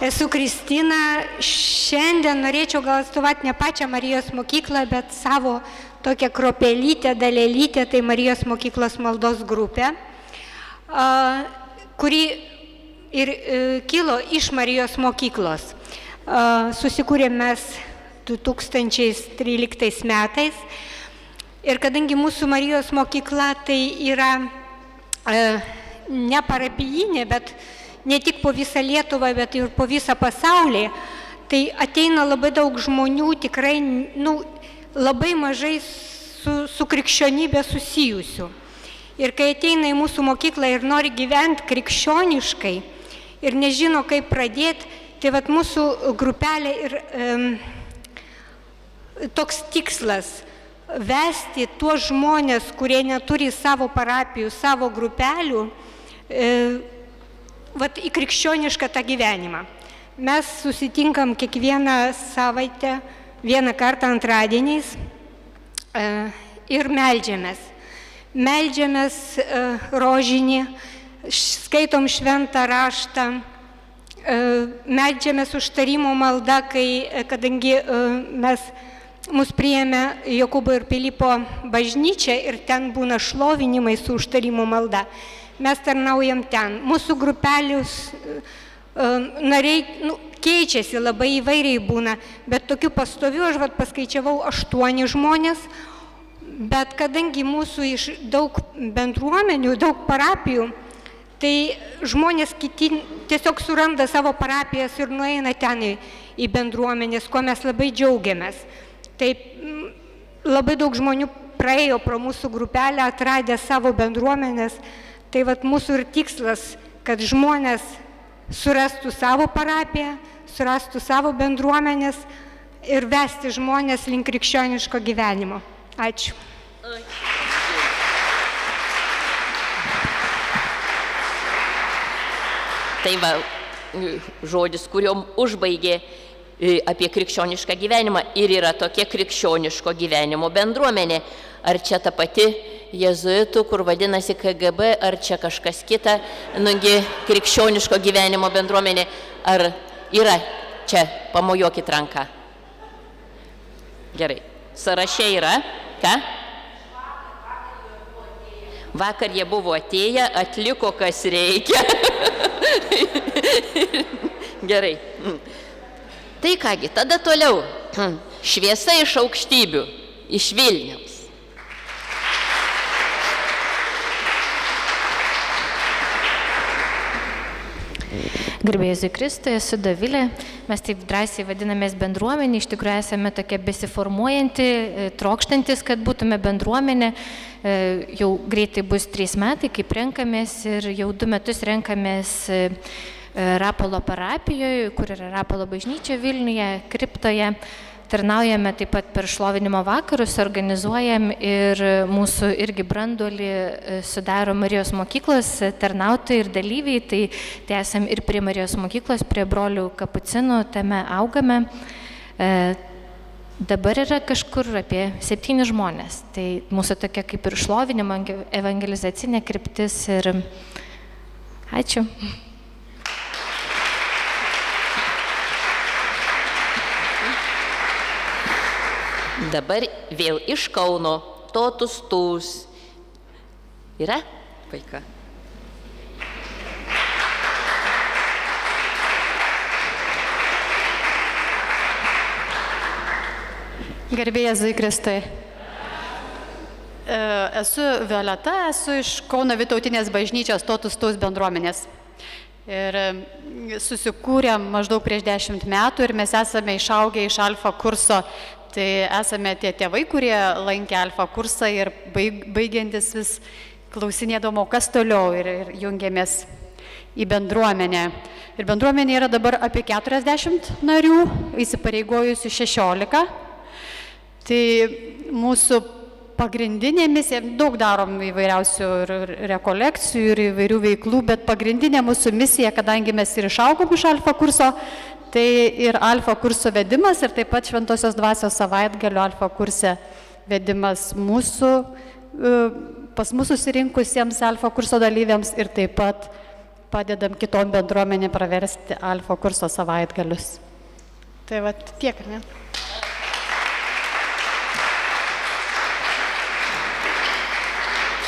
Esu Kristina. Šiandien norėčiau gal atstovauti ne pačią Marijos mokyklą, bet savo tokią kropelytę, dalelytę, tai Marijos mokyklos maldos grupę, kuri ir e, kilo iš Marijos mokyklos. Susikūrėm mes 2013 metais ir kadangi mūsų Marijos mokykla tai yra e, ne parapijinė, bet ne tik po visą Lietuvą, bet ir po visą pasaulį, tai ateina labai daug žmonių, tikrai nu, labai mažai su, su krikščionybė susijusių. Ir kai ateina į mūsų mokyklą ir nori gyventi krikščioniškai ir nežino, kaip pradėti, tai vad mūsų grupelė ir um, toks tikslas vesti tuos žmonės, kurie neturi savo parapijų, savo grupelių, vat, į krikščionišką tą gyvenimą. Mes susitinkam kiekvieną savaitę, vieną kartą antradieniais ir melžiamės. Meldžiamės rožinį, skaitom šventą raštą, meldžiamės užtarimo maldą, kai, kadangi mes mus priėmė Jokūbo ir Pilypo bažnyčia ir ten būna šlovinimai su užtarimo malda mes tarnaujam ten. Mūsų grupelius e, nariai nu, keičiasi, labai įvairiai būna, bet tokių pastovių aš vat, paskaičiavau aštuoni žmonės, bet kadangi mūsų iš daug bendruomenių, daug parapijų, tai žmonės kiti tiesiog suranda savo parapijas ir nueina ten į, bendruomenės, kuo mes labai džiaugiamės. Taip labai daug žmonių praėjo pro mūsų grupelę, atradę savo bendruomenės, Tai vad mūsų ir tikslas, kad žmonės surastų savo parapiją, surastų savo bendruomenės ir vesti žmonės link krikščioniško gyvenimo. Ačiū. Tai va, žodis, kuriuom užbaigė e, apie krikščionišką gyvenimą ir yra tokia krikščioniško gyvenimo bendruomenė. Ar čia ta pati jezuitų, kur vadinasi KGB, ar čia kažkas kita, nugi krikščioniško gyvenimo bendruomenė, ar yra čia, pamojuokit ranką. Gerai, sąraše yra, ką? Vakar jie buvo atėję, atliko, kas reikia. Gerai. Tai kągi, tada toliau. Šviesa iš aukštybių, iš Vilniaus. Garbėjus į Kristų, esu Davilė, mes taip drąsiai vadinamės bendruomenė, iš tikrųjų esame tokia besiformuojanti, e, trokštantis, kad būtume bendruomenė. E, jau greitai bus trys metai, kaip renkamės ir jau du metus renkamės e, Rapolo parapijoje, kur yra Rapolo bažnyčia Vilniuje, kriptoje. Tarnaujame taip pat per šlovinimo vakarus, organizuojam ir mūsų irgi branduolį e, sudaro Marijos mokyklos tarnautojai ir dalyviai, tai, tai esam ir prie Marijos mokyklos, prie brolių kapucinų, tame augame. E, Dabar yra kažkur apie septyni žmonės. Tai mūsų tokia kaip ir šlovinimo evangelizacinė kryptis ir ačiū. Dabar vėl iš Kauno, totus tūs. Yra vaikas? Gerbėjai Zai Kristai. E, esu Violeta, esu iš Kauno Vitautinės bažnyčios Totus Taus bendruomenės. Ir susikūrėm maždaug prieš dešimt metų ir mes esame išaugę iš alfa kurso. Tai esame tie tėvai, kurie lankė alfa kursą ir baig, baigiantis vis klausinėdamo, kas toliau ir, ir jungiamės į bendruomenę. Ir bendruomenė yra dabar apie 40 narių, įsipareigojusių 16. Tai mūsų pagrindinė misija, daug darom įvairiausių ir rekolekcijų ir įvairių veiklų, bet pagrindinė mūsų misija, kadangi mes ir išaugom iš alfa kurso, tai ir alfa kurso vedimas ir taip pat Šventosios dvasios savaitgalio alfa kurse vedimas mūsų, e, pas mūsų susirinkusiems alfa kurso dalyviams ir taip pat padedam kitom bendruomenė praversti alfa kurso savaitgalius. Tai va tiek, ar ne?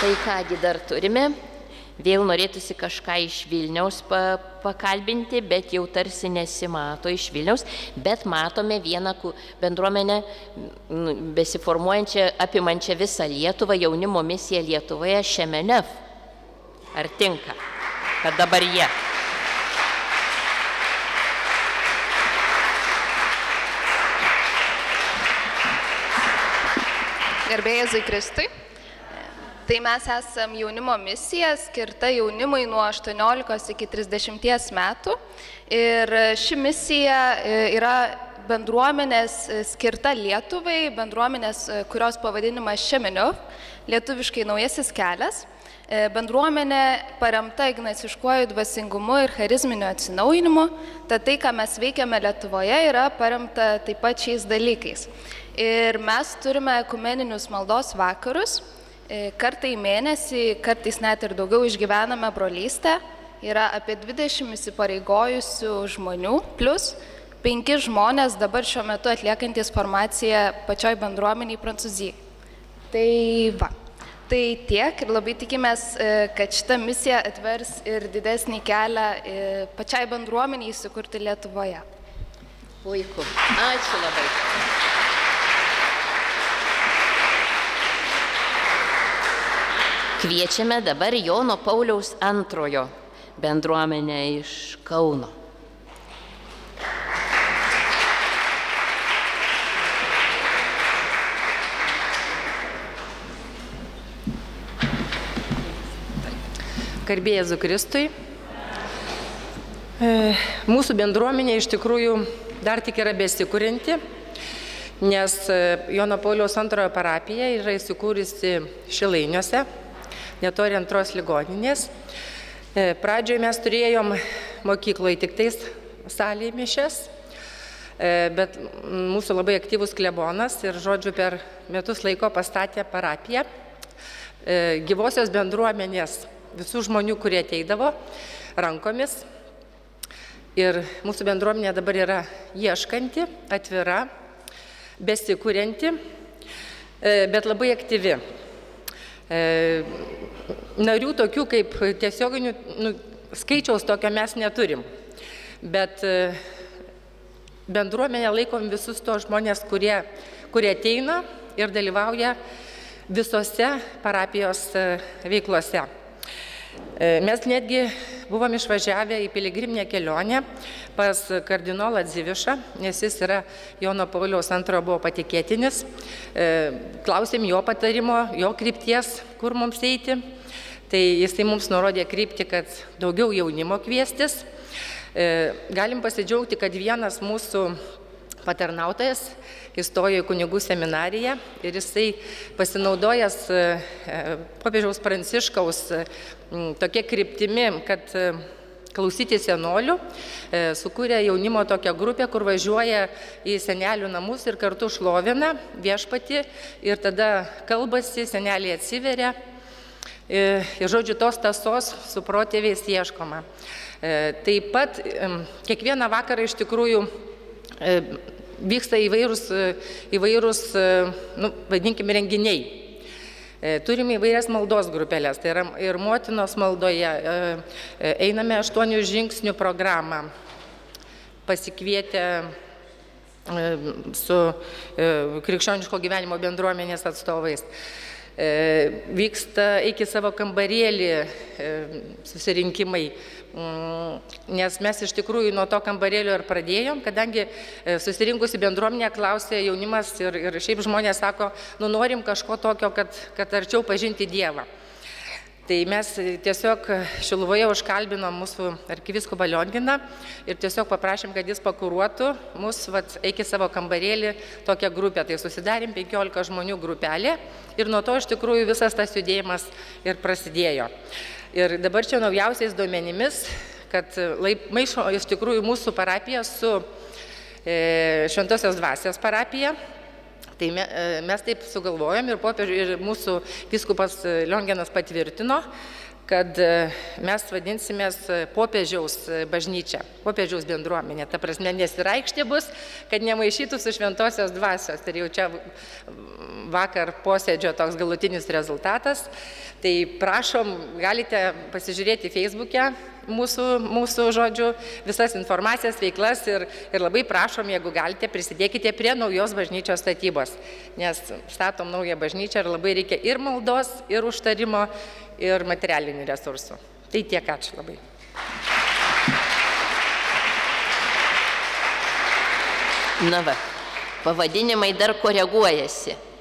Tai kągi dar turime. Vėl norėtųsi kažką iš Vilniaus pa, pakalbinti, bet jau tarsi nesimato iš Vilniaus, bet matome vieną bendruomenę besiformuojančią, apimančią visą Lietuvą, jaunimo misiją Lietuvoje, Šemenef. Ar tinka, kad dabar jie? Gerbėjai Zaikristai. Tai mes esam jaunimo misija skirta jaunimui nuo 18 iki 30 metų. Ir ši misija e, yra bendruomenės e, skirta Lietuvai, bendruomenės, e, kurios pavadinimas Šeminiu, lietuviškai naujasis kelias. Bendruomenė paremta ignaciškuoju dvasingumu ir charizminiu atsinaujinimu, tad tai, ką mes veikiame Lietuvoje, yra paremta taip pat šiais dalykais. Ir mes turime ekumeninius maldos vakarus, kartą į mėnesį, kartais net ir daugiau išgyvename brolystę. Yra apie 20 įsipareigojusių žmonių, plus 5 žmonės dabar šiuo metu atliekantis formaciją pačioj bendruomeniai Prancūzijai. Tai va. Tai tiek ir labai tikimės, e, kad šita misija atvers ir didesnį kelią e, pačiai bendruomeniai įsikurti Lietuvoje. Puiku. Ačiū labai. Kviečiame dabar Jono Pauliaus antrojo bendruomenę iš Kauno. Garbėjai Zukristui. E, mūsų bendruomenė iš tikrųjų dar tik yra besikūrinti, nes e, Jono Pauliaus antrojo parapija yra įsikūrusi Šilainiuose, netoli antros ligoninės. E, Pradžioje mes turėjom mokykloje tik tais salėje mišes, e, bet mūsų labai aktyvus klebonas ir, žodžiu, per metus laiko pastatė parapiją. E, gyvosios bendruomenės visų žmonių, kurie ateidavo rankomis. Ir mūsų bendruomenė dabar yra ieškanti, atvira, besikūrenti, bet labai aktyvi. Narių tokių kaip tiesioginių nu, skaičiaus tokio mes neturim. Bet e, bendruomenė laikom visus tos žmonės, kurie, kurie ateina ir dalyvauja visose parapijos e, veiklose. E, mes netgi buvom išvažiavę į piligriminę kelionę pas kardinolą Dzivišą, nes jis yra Jono Pauliaus antrojo buvo patikėtinis. Klausėm jo patarimo, jo krypties, kur mums eiti. Tai jisai mums nurodė krypti, kad daugiau jaunimo kviestis. E, galim pasidžiaugti, kad vienas mūsų patarnautojas įstojo į kunigų seminariją ir jisai pasinaudojęs e, popiežiaus pranciškaus tokia kryptimi, kad klausyti senolių, sukūrė jaunimo tokią grupę, kur važiuoja į senelių namus ir kartu šlovina viešpati ir tada kalbasi, seneliai atsiveria. Ir žodžiu, tos tasos su protėviais ieškoma. Taip pat kiekvieną vakarą iš tikrųjų vyksta įvairūs, įvairūs nu, vadinkime, renginiai. Turime įvairias maldos grupelės, tai yra ir motinos maldoje, einame aštuonių žingsnių programą, pasikvietę su krikščioniško gyvenimo bendruomenės atstovais. Vyksta iki savo kambarėlį susirinkimai, nes mes iš tikrųjų nuo to kambarėlio ir pradėjom, kadangi susirinkusi bendruomenė klausė jaunimas ir, ir šiaip žmonės sako, nu norim kažko tokio, kad, kad arčiau pažinti Dievą. Tai mes tiesiog Šiluvoje užkalbinom mūsų arkiviskupą Lionginą ir tiesiog paprašėm, kad jis pakuruotų mus, vat, eikį savo kambarėlį, tokią grupę. Tai susidarėm 15 žmonių grupelė ir nuo to iš tikrųjų visas tas judėjimas ir prasidėjo. Ir dabar čia naujausiais duomenimis, kad laip, maišo iš tikrųjų mūsų parapija su e, Šventosios dvasios parapija. Tai me, mes taip sugalvojom ir, popiežių, ir mūsų viskupas Liongenas patvirtino, kad mes vadinsimės popiežiaus bažnyčia, popiežiaus bendruomenė. Ta prasme, nesiraikštė bus, kad nemaišytų su šventosios dvasios. Ir jau čia vakar posėdžio toks galutinis rezultatas. Tai prašom, galite pasižiūrėti Facebook'e mūsų, mūsų žodžių, visas informacijas, veiklas ir, ir labai prašom, jeigu galite, prisidėkite prie naujos bažnyčios statybos, nes statom naują bažnyčią ir labai reikia ir maldos, ir užtarimo, ir materialinių resursų. Tai tiek ačiū labai. Na va, pavadinimai dar koreguojasi.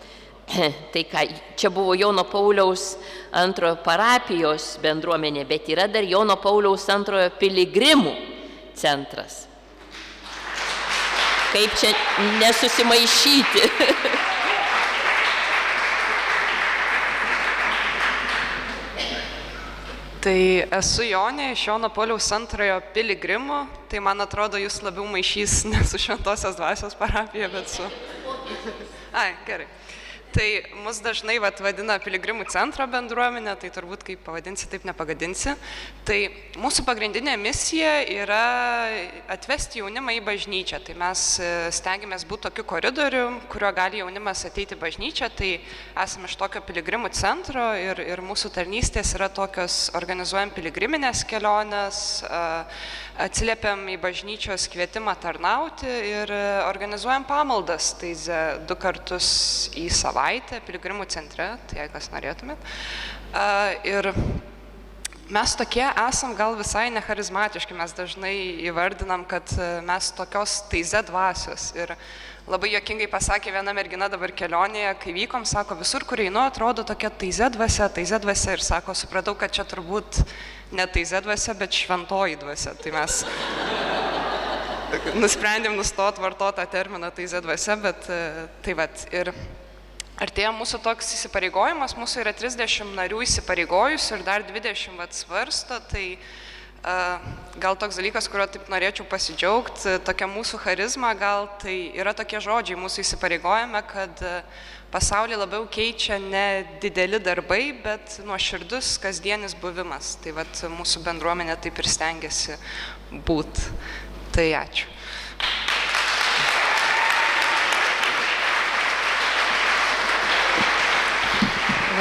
Tai ką, čia buvo Jono Pauliaus antrojo parapijos bendruomenė, bet yra dar Jono Pauliaus antrojo piligrimų centras. Kaip čia nesusimaišyti? Tai esu Jonė iš Jono Poliaus antrojo piligrimų, tai man atrodo, jūs labiau maišys ne su Šventosios dvasios parapija, bet su... Ai, gerai. Tai mus dažnai vat, vadina piligrimų centro bendruomenė, tai turbūt kaip pavadinsi, taip nepagadinsi. Tai mūsų pagrindinė misija yra atvesti jaunimą į bažnyčią. Tai mes e, stengiamės būti tokiu koridoriu, kuriuo gali jaunimas ateiti į bažnyčią. Tai esame iš tokio piligrimų centro ir, ir mūsų tarnystės yra tokios, organizuojam piligriminės keliones, atsiliepiam į bažnyčios kvietimą tarnauti ir organizuojam pamaldas. Tai du kartus į savaitę piligrimų centre, tai jei kas norėtumėt. Ir mes tokie esam gal visai necharizmatiški, mes dažnai įvardinam, kad mes tokios taize dvasios. Ir labai jokingai pasakė viena mergina dabar kelionėje, kai vykom, sako, visur, kur einu, atrodo tokia taize dvasia, taize dvasia. Ir sako, supratau, kad čia turbūt ne taize dvasia, bet šventoji dvasia. Tai mes nusprendėm nustoti vartoti tą terminą taize dvasia, bet tai vad. Ir Artėja mūsų toks įsipareigojimas, mūsų yra 30 narių įsipareigojusių ir dar 20 vat svarsto, tai uh, gal toks dalykas, kurio taip norėčiau pasidžiaugti, tokia mūsų charizma, gal tai yra tokie žodžiai mūsų įsipareigojame, kad pasaulį labiau keičia ne dideli darbai, bet nuoširdus kasdienis buvimas. Tai vat mūsų bendruomenė taip ir stengiasi būti. Tai ačiū.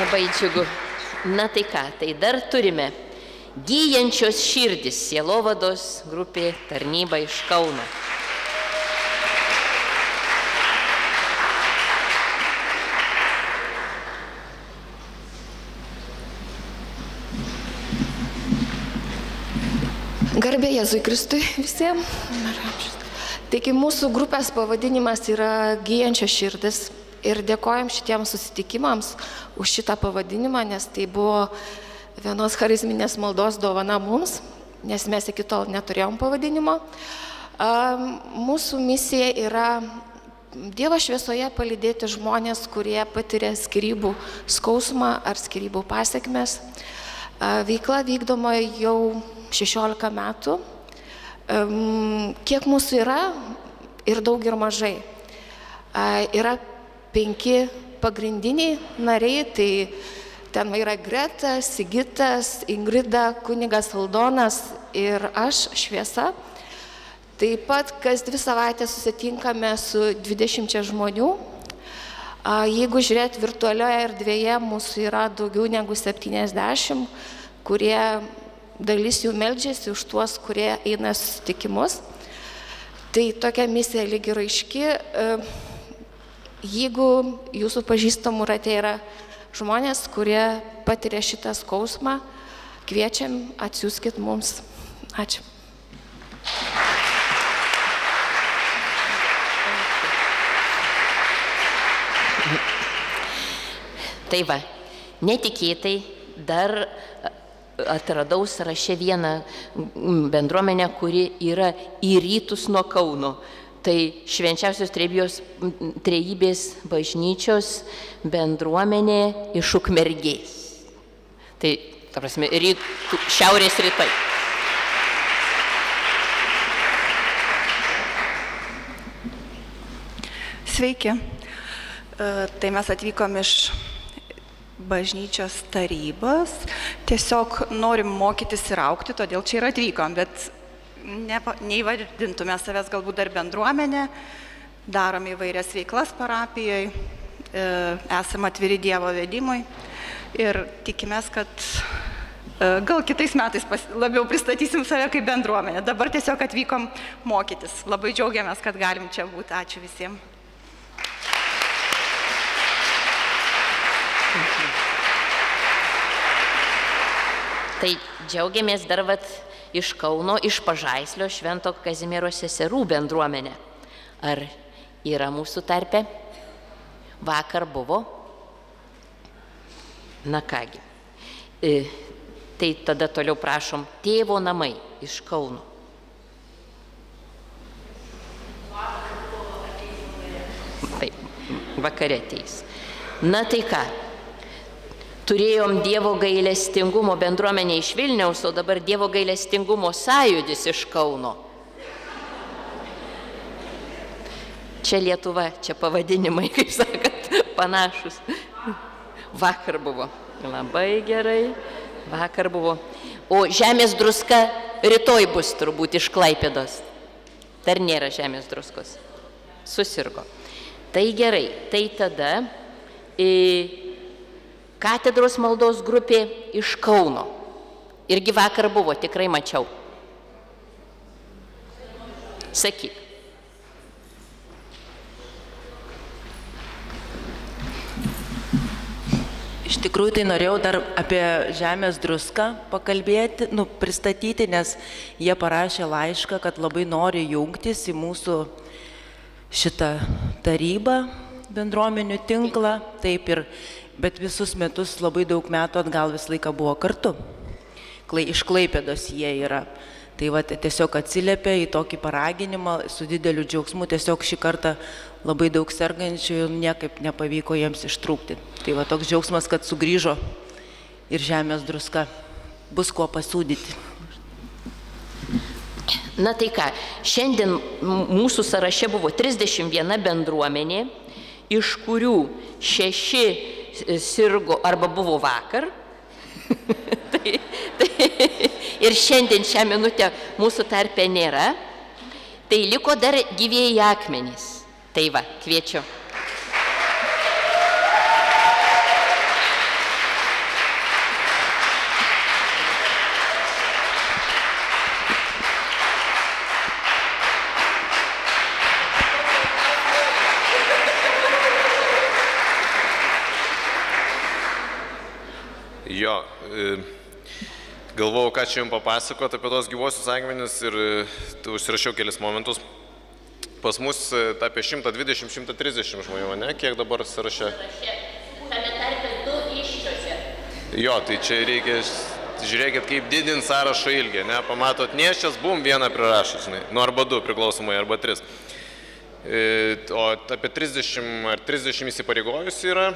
Labai džiugu. Na tai ką, tai dar turime gyjančios širdis sielovados grupė tarnyba iš Kauno. Garbė Jėzui Kristui visiems. Taigi mūsų grupės pavadinimas yra gyjančios širdis ir dėkojom šitiems susitikimams už šitą pavadinimą, nes tai buvo vienos charizminės maldos dovana mums, nes mes iki tol neturėjom pavadinimo. Mūsų misija yra Dievo šviesoje palydėti žmonės, kurie patiria skirybų skausmą ar skirybų pasiekmes. Veikla vykdoma jau 16 metų. Kiek mūsų yra ir daug ir mažai. Yra penki pagrindiniai nariai, tai ten yra Greta, Sigitas, Ingrida, kunigas Aldonas ir aš, Šviesa. Taip pat kas dvi savaitės susitinkame su 20 žmonių. Jeigu žiūrėt virtualioje erdvėje, mūsų yra daugiau negu 70, kurie dalis jų meldžiasi už tuos, kurie eina susitikimus. Tai tokia misija lygi raiški. Jeigu jūsų pažįstamų rate yra žmonės, kurie patiria šitą skausmą, kviečiam, atsiųskit mums. Ačiū. Tai va, netikėtai dar atradau sąraše vieną bendruomenę, kuri yra į rytus nuo Kauno. Tai švenčiausios trejybės, trejybės bažnyčios bendruomenė iš Ukmergės. Tai, ta prasme, rytų, šiaurės rytai. Sveiki. Tai mes atvykom iš bažnyčios tarybos. Tiesiog norim mokytis ir aukti, todėl čia ir atvykom, bet ne, neįvardintume savęs galbūt dar bendruomenę, darom įvairias veiklas parapijoje, esame atviri Dievo vedimui ir tikimės, kad e, gal kitais metais pas, labiau pristatysim save kaip bendruomenė. Dabar tiesiog atvykom mokytis. Labai džiaugiamės, kad galim čia būti. Ačiū visiems. Tai džiaugiamės dar vat iš Kauno, iš Pažaislio Švento Kazimiero seserų bendruomenė. Ar yra mūsų tarpe? Vakar buvo. Na kągi. E, tai tada toliau prašom tėvo namai iš Kauno. Taip, vakare ateis. Na tai ką, turėjom Dievo gailestingumo bendruomenę iš Vilniaus, o dabar Dievo gailestingumo sąjūdis iš Kauno. Čia Lietuva, čia pavadinimai, kaip sakant, panašus. Vakar buvo. Labai gerai. Vakar buvo. O žemės druska rytoj bus turbūt iš Klaipėdos. Dar nėra žemės druskos. Susirgo. Tai gerai. Tai tada. E, katedros maldos grupė iš Kauno. Irgi vakar buvo, tikrai mačiau. Sakyk. Iš tikrųjų, tai norėjau dar apie žemės druską pakalbėti, nu, pristatyti, nes jie parašė laišką, kad labai nori jungtis į mūsų šitą tarybą, bendruomenių tinklą, taip ir bet visus metus labai daug metų atgal visą laiką buvo kartu. Klai, iš Klaipėdos jie yra. Tai va, tiesiog atsiliepia į tokį paraginimą su dideliu džiaugsmu, tiesiog šį kartą labai daug sergančių ir niekaip nepavyko jiems ištrūkti. Tai va toks džiaugsmas, kad sugrįžo ir žemės druska bus kuo pasūdyti. Na tai ką, šiandien mūsų sąraše buvo 31 bendruomenė, iš kurių šeši sirgo arba buvo vakar. tai, tai, ir šiandien šią minutę mūsų tarpe nėra. Tai liko dar gyvėjai akmenys. Tai va, kviečiu. Jo, e, čia jums papasakoti apie tos gyvosius akmenis ir e, užsirašiau kelis momentus. Pas mus e, apie 120-130 žmonių, ne? Kiek dabar sąraše? Tame tarpe du iščiose. Jo, tai čia reikia, žiūrėkit, kaip didint sąrašo ilgį, ne? Pamatot, nieščias, bum, vieną prirašo, žinai. Nu, arba du, priklausomai, arba tris. E, o apie 30 ar 30 įsipareigojusių yra,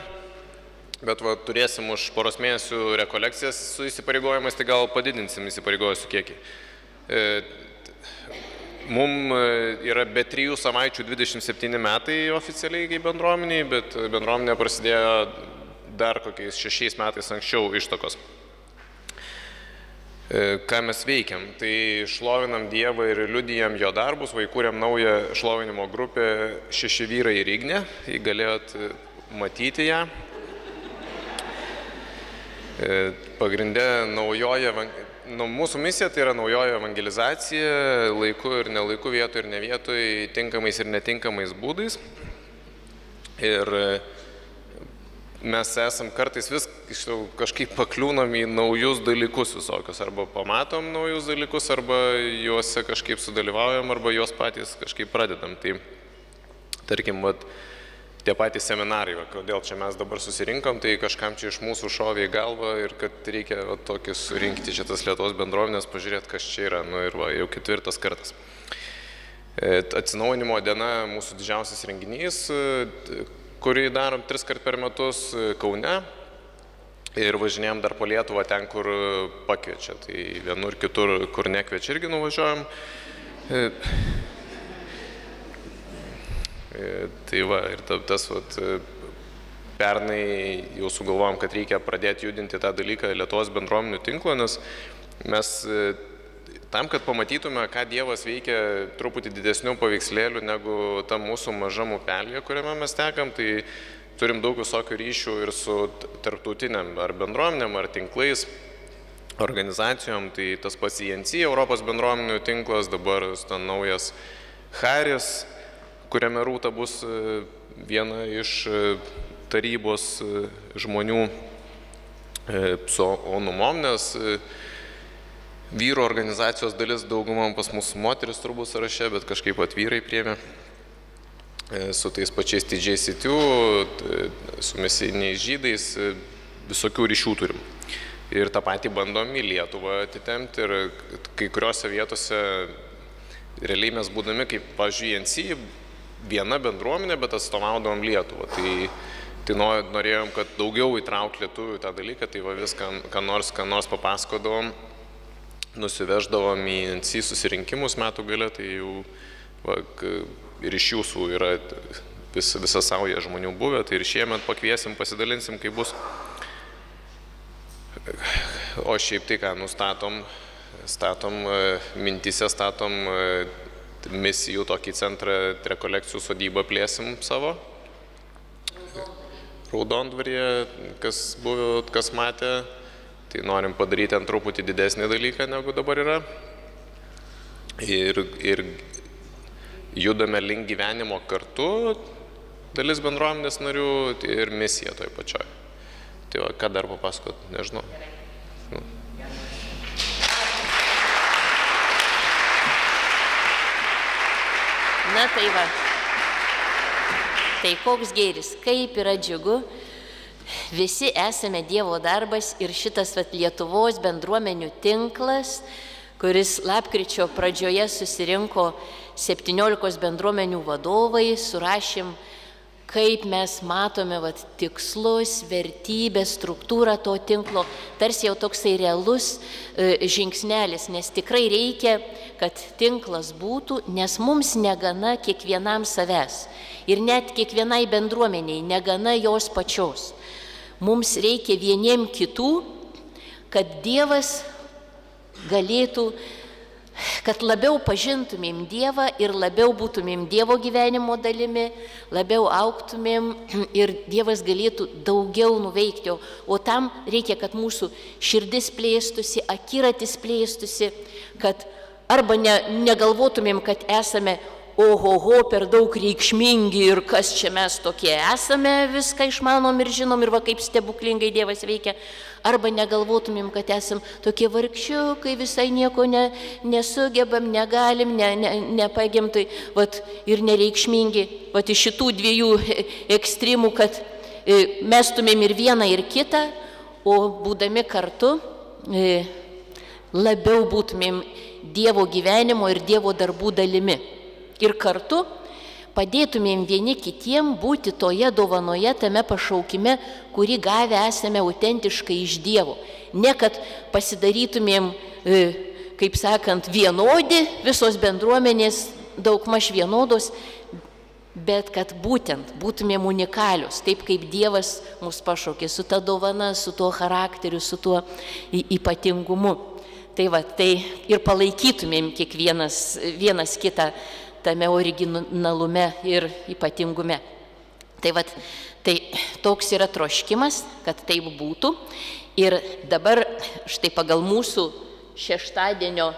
bet va, turėsim už poros mėnesių rekolekcijas su įsipareigojimais, tai gal padidinsim įsipareigojusių kiekį. Mums yra be 3 savaičių 27 metai oficialiai kaip bendruomeniai, bet bendruomenė prasidėjo dar kokiais šešiais metais anksčiau ištokos. E, ką mes veikiam? Tai šlovinam Dievą ir liudijam jo darbus, vaikūrėm naują šlovinimo grupę Šeši vyrai ir Ignė, jei galėjot e, matyti ją. E, Pagrindė naujoji, nu, mūsų misija tai yra naujoji evangelizacija laiku ir nelaiku, vietoj ir ne vietoj, tinkamais ir netinkamais būdais. Ir mes esam kartais vis kažkaip pakliūnam į naujus dalykus visokius, arba pamatom naujus dalykus, arba juose kažkaip sudalyvaujam, arba juos patys kažkaip pradedam. Tai tarkim, vat, tie patys seminarai, va, kodėl čia mes dabar susirinkom, tai kažkam čia iš mūsų šovė į galvą ir kad reikia va, tokį surinkti šitas Lietuvos bendruomenės, pažiūrėti, kas čia yra, nu ir va, jau ketvirtas kartas. E, atsinaujinimo diena mūsų didžiausias renginys, kurį darom tris kart per metus e, Kaune. Ir važinėjom dar po Lietuvą ten, kur pakviečia. Tai vienur kitur, kur nekviečia, irgi nuvažiuojam. E, e, tai va, ir tas, vat, pernai jau sugalvojom, kad reikia pradėti judinti tą dalyką Lietuvos bendruomenių tinklo, nes mes Tam, kad pamatytume, ką Dievas veikia truputį didesnių paveikslėlių negu ta mūsų maža upelė, kuriame mes tekam, tai turim daug visokių ryšių ir su tarptautiniam ar bendruomenėm, ar tinklais, organizacijom, tai tas pats INC, Europos bendruomenių tinklas, dabar ten naujas Haris, kuriame rūta bus e, viena iš e, tarybos e, žmonių su onumom, nes Vyro organizacijos dalis daugumam pas mūsų moteris turbūt sąraše, bet kažkaip atvyrai priemė e, su tais pačiais TJCT, su mesiniais žydais, visokių ryšių turim. Ir tą patį bandom į Lietuvą atitemti ir kai kuriuose vietose realiai mes būdami kaip, pažiūrėjau, NC, viena bendruomenė, bet atstovaudom Lietuvą. Tai, tai norėjom, kad daugiau įtraukti lietuvių tą dalyką, tai va viską, ką nors, ką nors papasakodavom nusiveždavom į NC susirinkimus metų gale, tai jau va, ir iš jūsų yra vis, visa sauja žmonių buvę, tai ir šiemet pakviesim, pasidalinsim, kaip bus. O šiaip tai ką, nustatom, statom mintise, statom e, misijų tokį centrą, rekolekcijų sodybą plėsim savo. Raudondvarėje, kas buvo, kas matė, Tai norim padaryti ant truputį didesnį dalyką negu dabar yra. Ir, ir judame link gyvenimo kartu, dalis bendruomenės narių ir misija toj pačioj. Tai va, ką dar papasakot, nežinau. Nu. Na tai va. Tai koks gėris, kaip yra džiugu, Visi esame Dievo darbas ir šitas vat, Lietuvos bendruomenių tinklas, kuris lapkričio pradžioje susirinko 17 bendruomenių vadovai, surašym, kaip mes matome vat, tikslus, vertybės, struktūrą to tinklo, tarsi jau toksai realus e, žingsnelis, nes tikrai reikia, kad tinklas būtų, nes mums negana kiekvienam savęs ir net kiekvienai bendruomeniai negana jos pačios. Mums reikia vieniem kitų, kad Dievas galėtų, kad labiau pažintumėm Dievą ir labiau būtumėm Dievo gyvenimo dalimi, labiau auktumėm ir Dievas galėtų daugiau nuveikti. O tam reikia, kad mūsų širdis plėstusi, akiratis plėstusi, kad arba ne, negalvotumėm, kad esame ohoho, per daug reikšmingi ir kas čia mes tokie esame, viską išmanom ir žinom ir va kaip stebuklingai Dievas veikia. Arba negalvotumėm, kad esam tokie vargšiukai, visai nieko ne, nesugebam, negalim, ne, ne, nepagėm, tai vat, ir nereikšmingi. Vat iš šitų dviejų ekstremų, kad e, mestumėm ir vieną, ir kitą, o būdami kartu e, labiau būtumėm Dievo gyvenimo ir Dievo darbų dalimi ir kartu padėtumėm vieni kitiem būti toje dovanoje, tame pašaukime, kurį gavę esame autentiškai iš Dievo. Ne kad pasidarytumėm, e, kaip sakant, vienodi, visos bendruomenės daugmaž vienodos, bet kad būtent būtumėm unikalius, taip kaip Dievas mus pašaukė, su ta dovana, su tuo charakteriu, su tuo ypatingumu. Tai va, tai ir palaikytumėm kiekvienas vienas kitą tame originalume ir ypatingume. Tai, vat, tai toks yra troškimas, kad taip būtų. Ir dabar štai pagal mūsų šeštadienio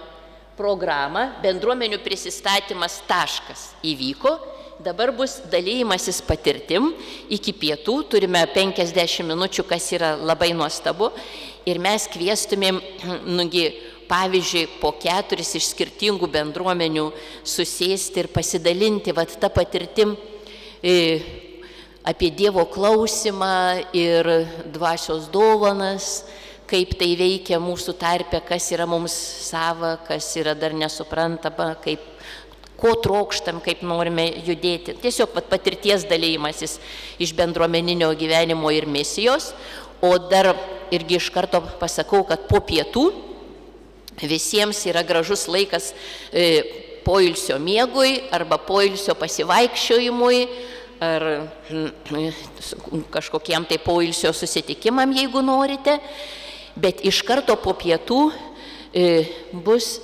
programą bendruomenių prisistatymas taškas įvyko. Dabar bus dalymasis patirtim iki pietų, turime 50 minučių, kas yra labai nuostabu. Ir mes kvieštumėm, nugi, pavyzdžiui, po keturis iš skirtingų bendruomenių susėsti ir pasidalinti vat, tą patirtim e, apie Dievo klausimą ir dvasios dovanas, kaip tai veikia mūsų tarpe, kas yra mums sava, kas yra dar nesuprantama, kaip, ko trokštam, kaip norime judėti. Tiesiog vat, patirties dalymasis iš bendruomeninio gyvenimo ir misijos. O dar irgi iš karto pasakau, kad po pietų visiems yra gražus laikas e, poilsio miegui arba poilsio pasivaikščiojimui ar mm, kažkokiem tai poilsio susitikimam, jeigu norite. Bet iš karto po pietų e, bus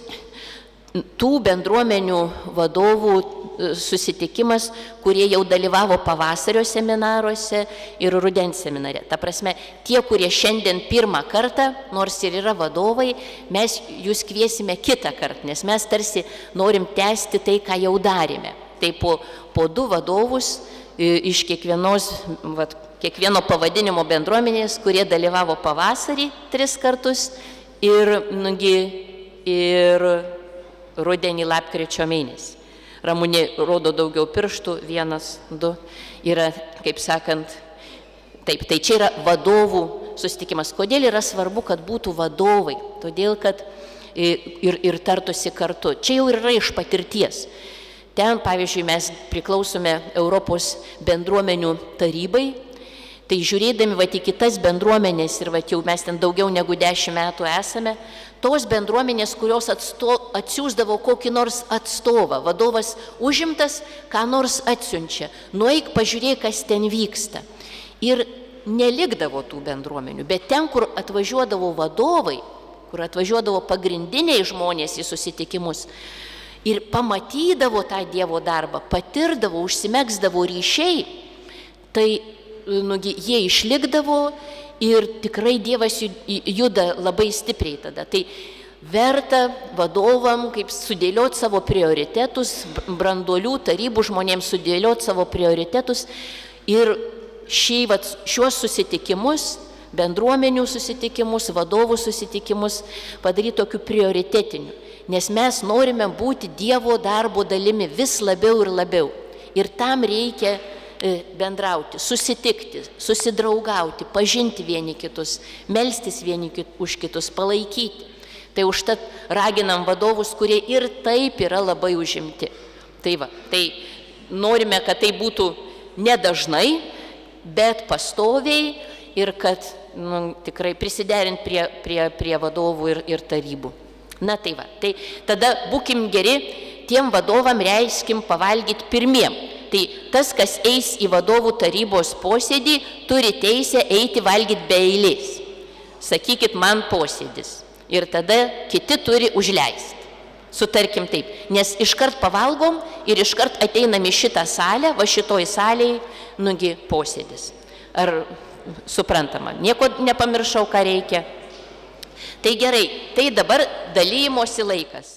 tų bendruomenių vadovų e, susitikimas, kurie jau dalyvavo pavasario seminaruose ir rudens seminare. Ta prasme, tie, kurie šiandien pirmą kartą, nors ir yra vadovai, mes jūs kviesime kitą kartą, nes mes tarsi norim tęsti tai, ką jau darėme. Tai po, po du vadovus e, iš kiekvienos, vat, kiekvieno pavadinimo bendruomenės, kurie dalyvavo pavasarį tris kartus ir, nugi, ir rudenį lapkričio mėnesį. Ramūnė rodo daugiau pirštų, vienas, du. Yra, kaip sakant, taip, tai čia yra vadovų susitikimas. Kodėl yra svarbu, kad būtų vadovai? Todėl, kad ir, ir tartusi kartu. Čia jau yra iš patirties. Ten, pavyzdžiui, mes priklausome Europos bendruomenių tarybai, tai žiūrėdami va į kitas bendruomenės ir va jau mes ten daugiau negu dešimt metų esame, tos bendruomenės, kurios atsto, atsiųsdavo kokį nors atstovą, vadovas užimtas, ką nors atsiunčia, nueik pažiūrėk, kas ten vyksta. Ir nelikdavo tų bendruomenių, bet ten, kur atvažiuodavo vadovai, kur atvažiuodavo pagrindiniai žmonės į susitikimus ir pamatydavo tą Dievo darbą, patirdavo, užsimegsdavo ryšiai, tai nugi, jie išlikdavo ir tikrai Dievas juda labai stipriai tada. Tai verta vadovam, kaip sudėlioti savo prioritetus, branduolių tarybų žmonėms sudėlioti savo prioritetus ir šį, vat, šiuos susitikimus, bendruomenių susitikimus, vadovų susitikimus padaryti tokiu prioritetiniu. Nes mes norime būti Dievo darbo dalimi vis labiau ir labiau. Ir tam reikia bendrauti, susitikti, susidraugauti, pažinti vieni kitus, melstis vieni kit, už kitus, palaikyti. Tai užtat raginam vadovus, kurie ir taip yra labai užimti. Tai va, tai norime, kad tai būtų nedažnai, bet pastoviai ir kad nu, tikrai prisiderint prie, prie, prie vadovų ir, ir tarybų. Na tai va, tai tada būkim geri, tiem vadovam reiskim pavalgyti pirmiem. Tai tas, kas eis į vadovų tarybos posėdį, turi teisę eiti valgyti be eilės. Sakykit man posėdis. Ir tada kiti turi užleisti. Sutarkim taip, nes iškart pavalgom ir iškart ateinam į šitą salę, va šitoj salėje, nugi posėdis. Ar suprantama, nieko nepamiršau, ką reikia. Tai gerai, tai dabar dalymosi laikas.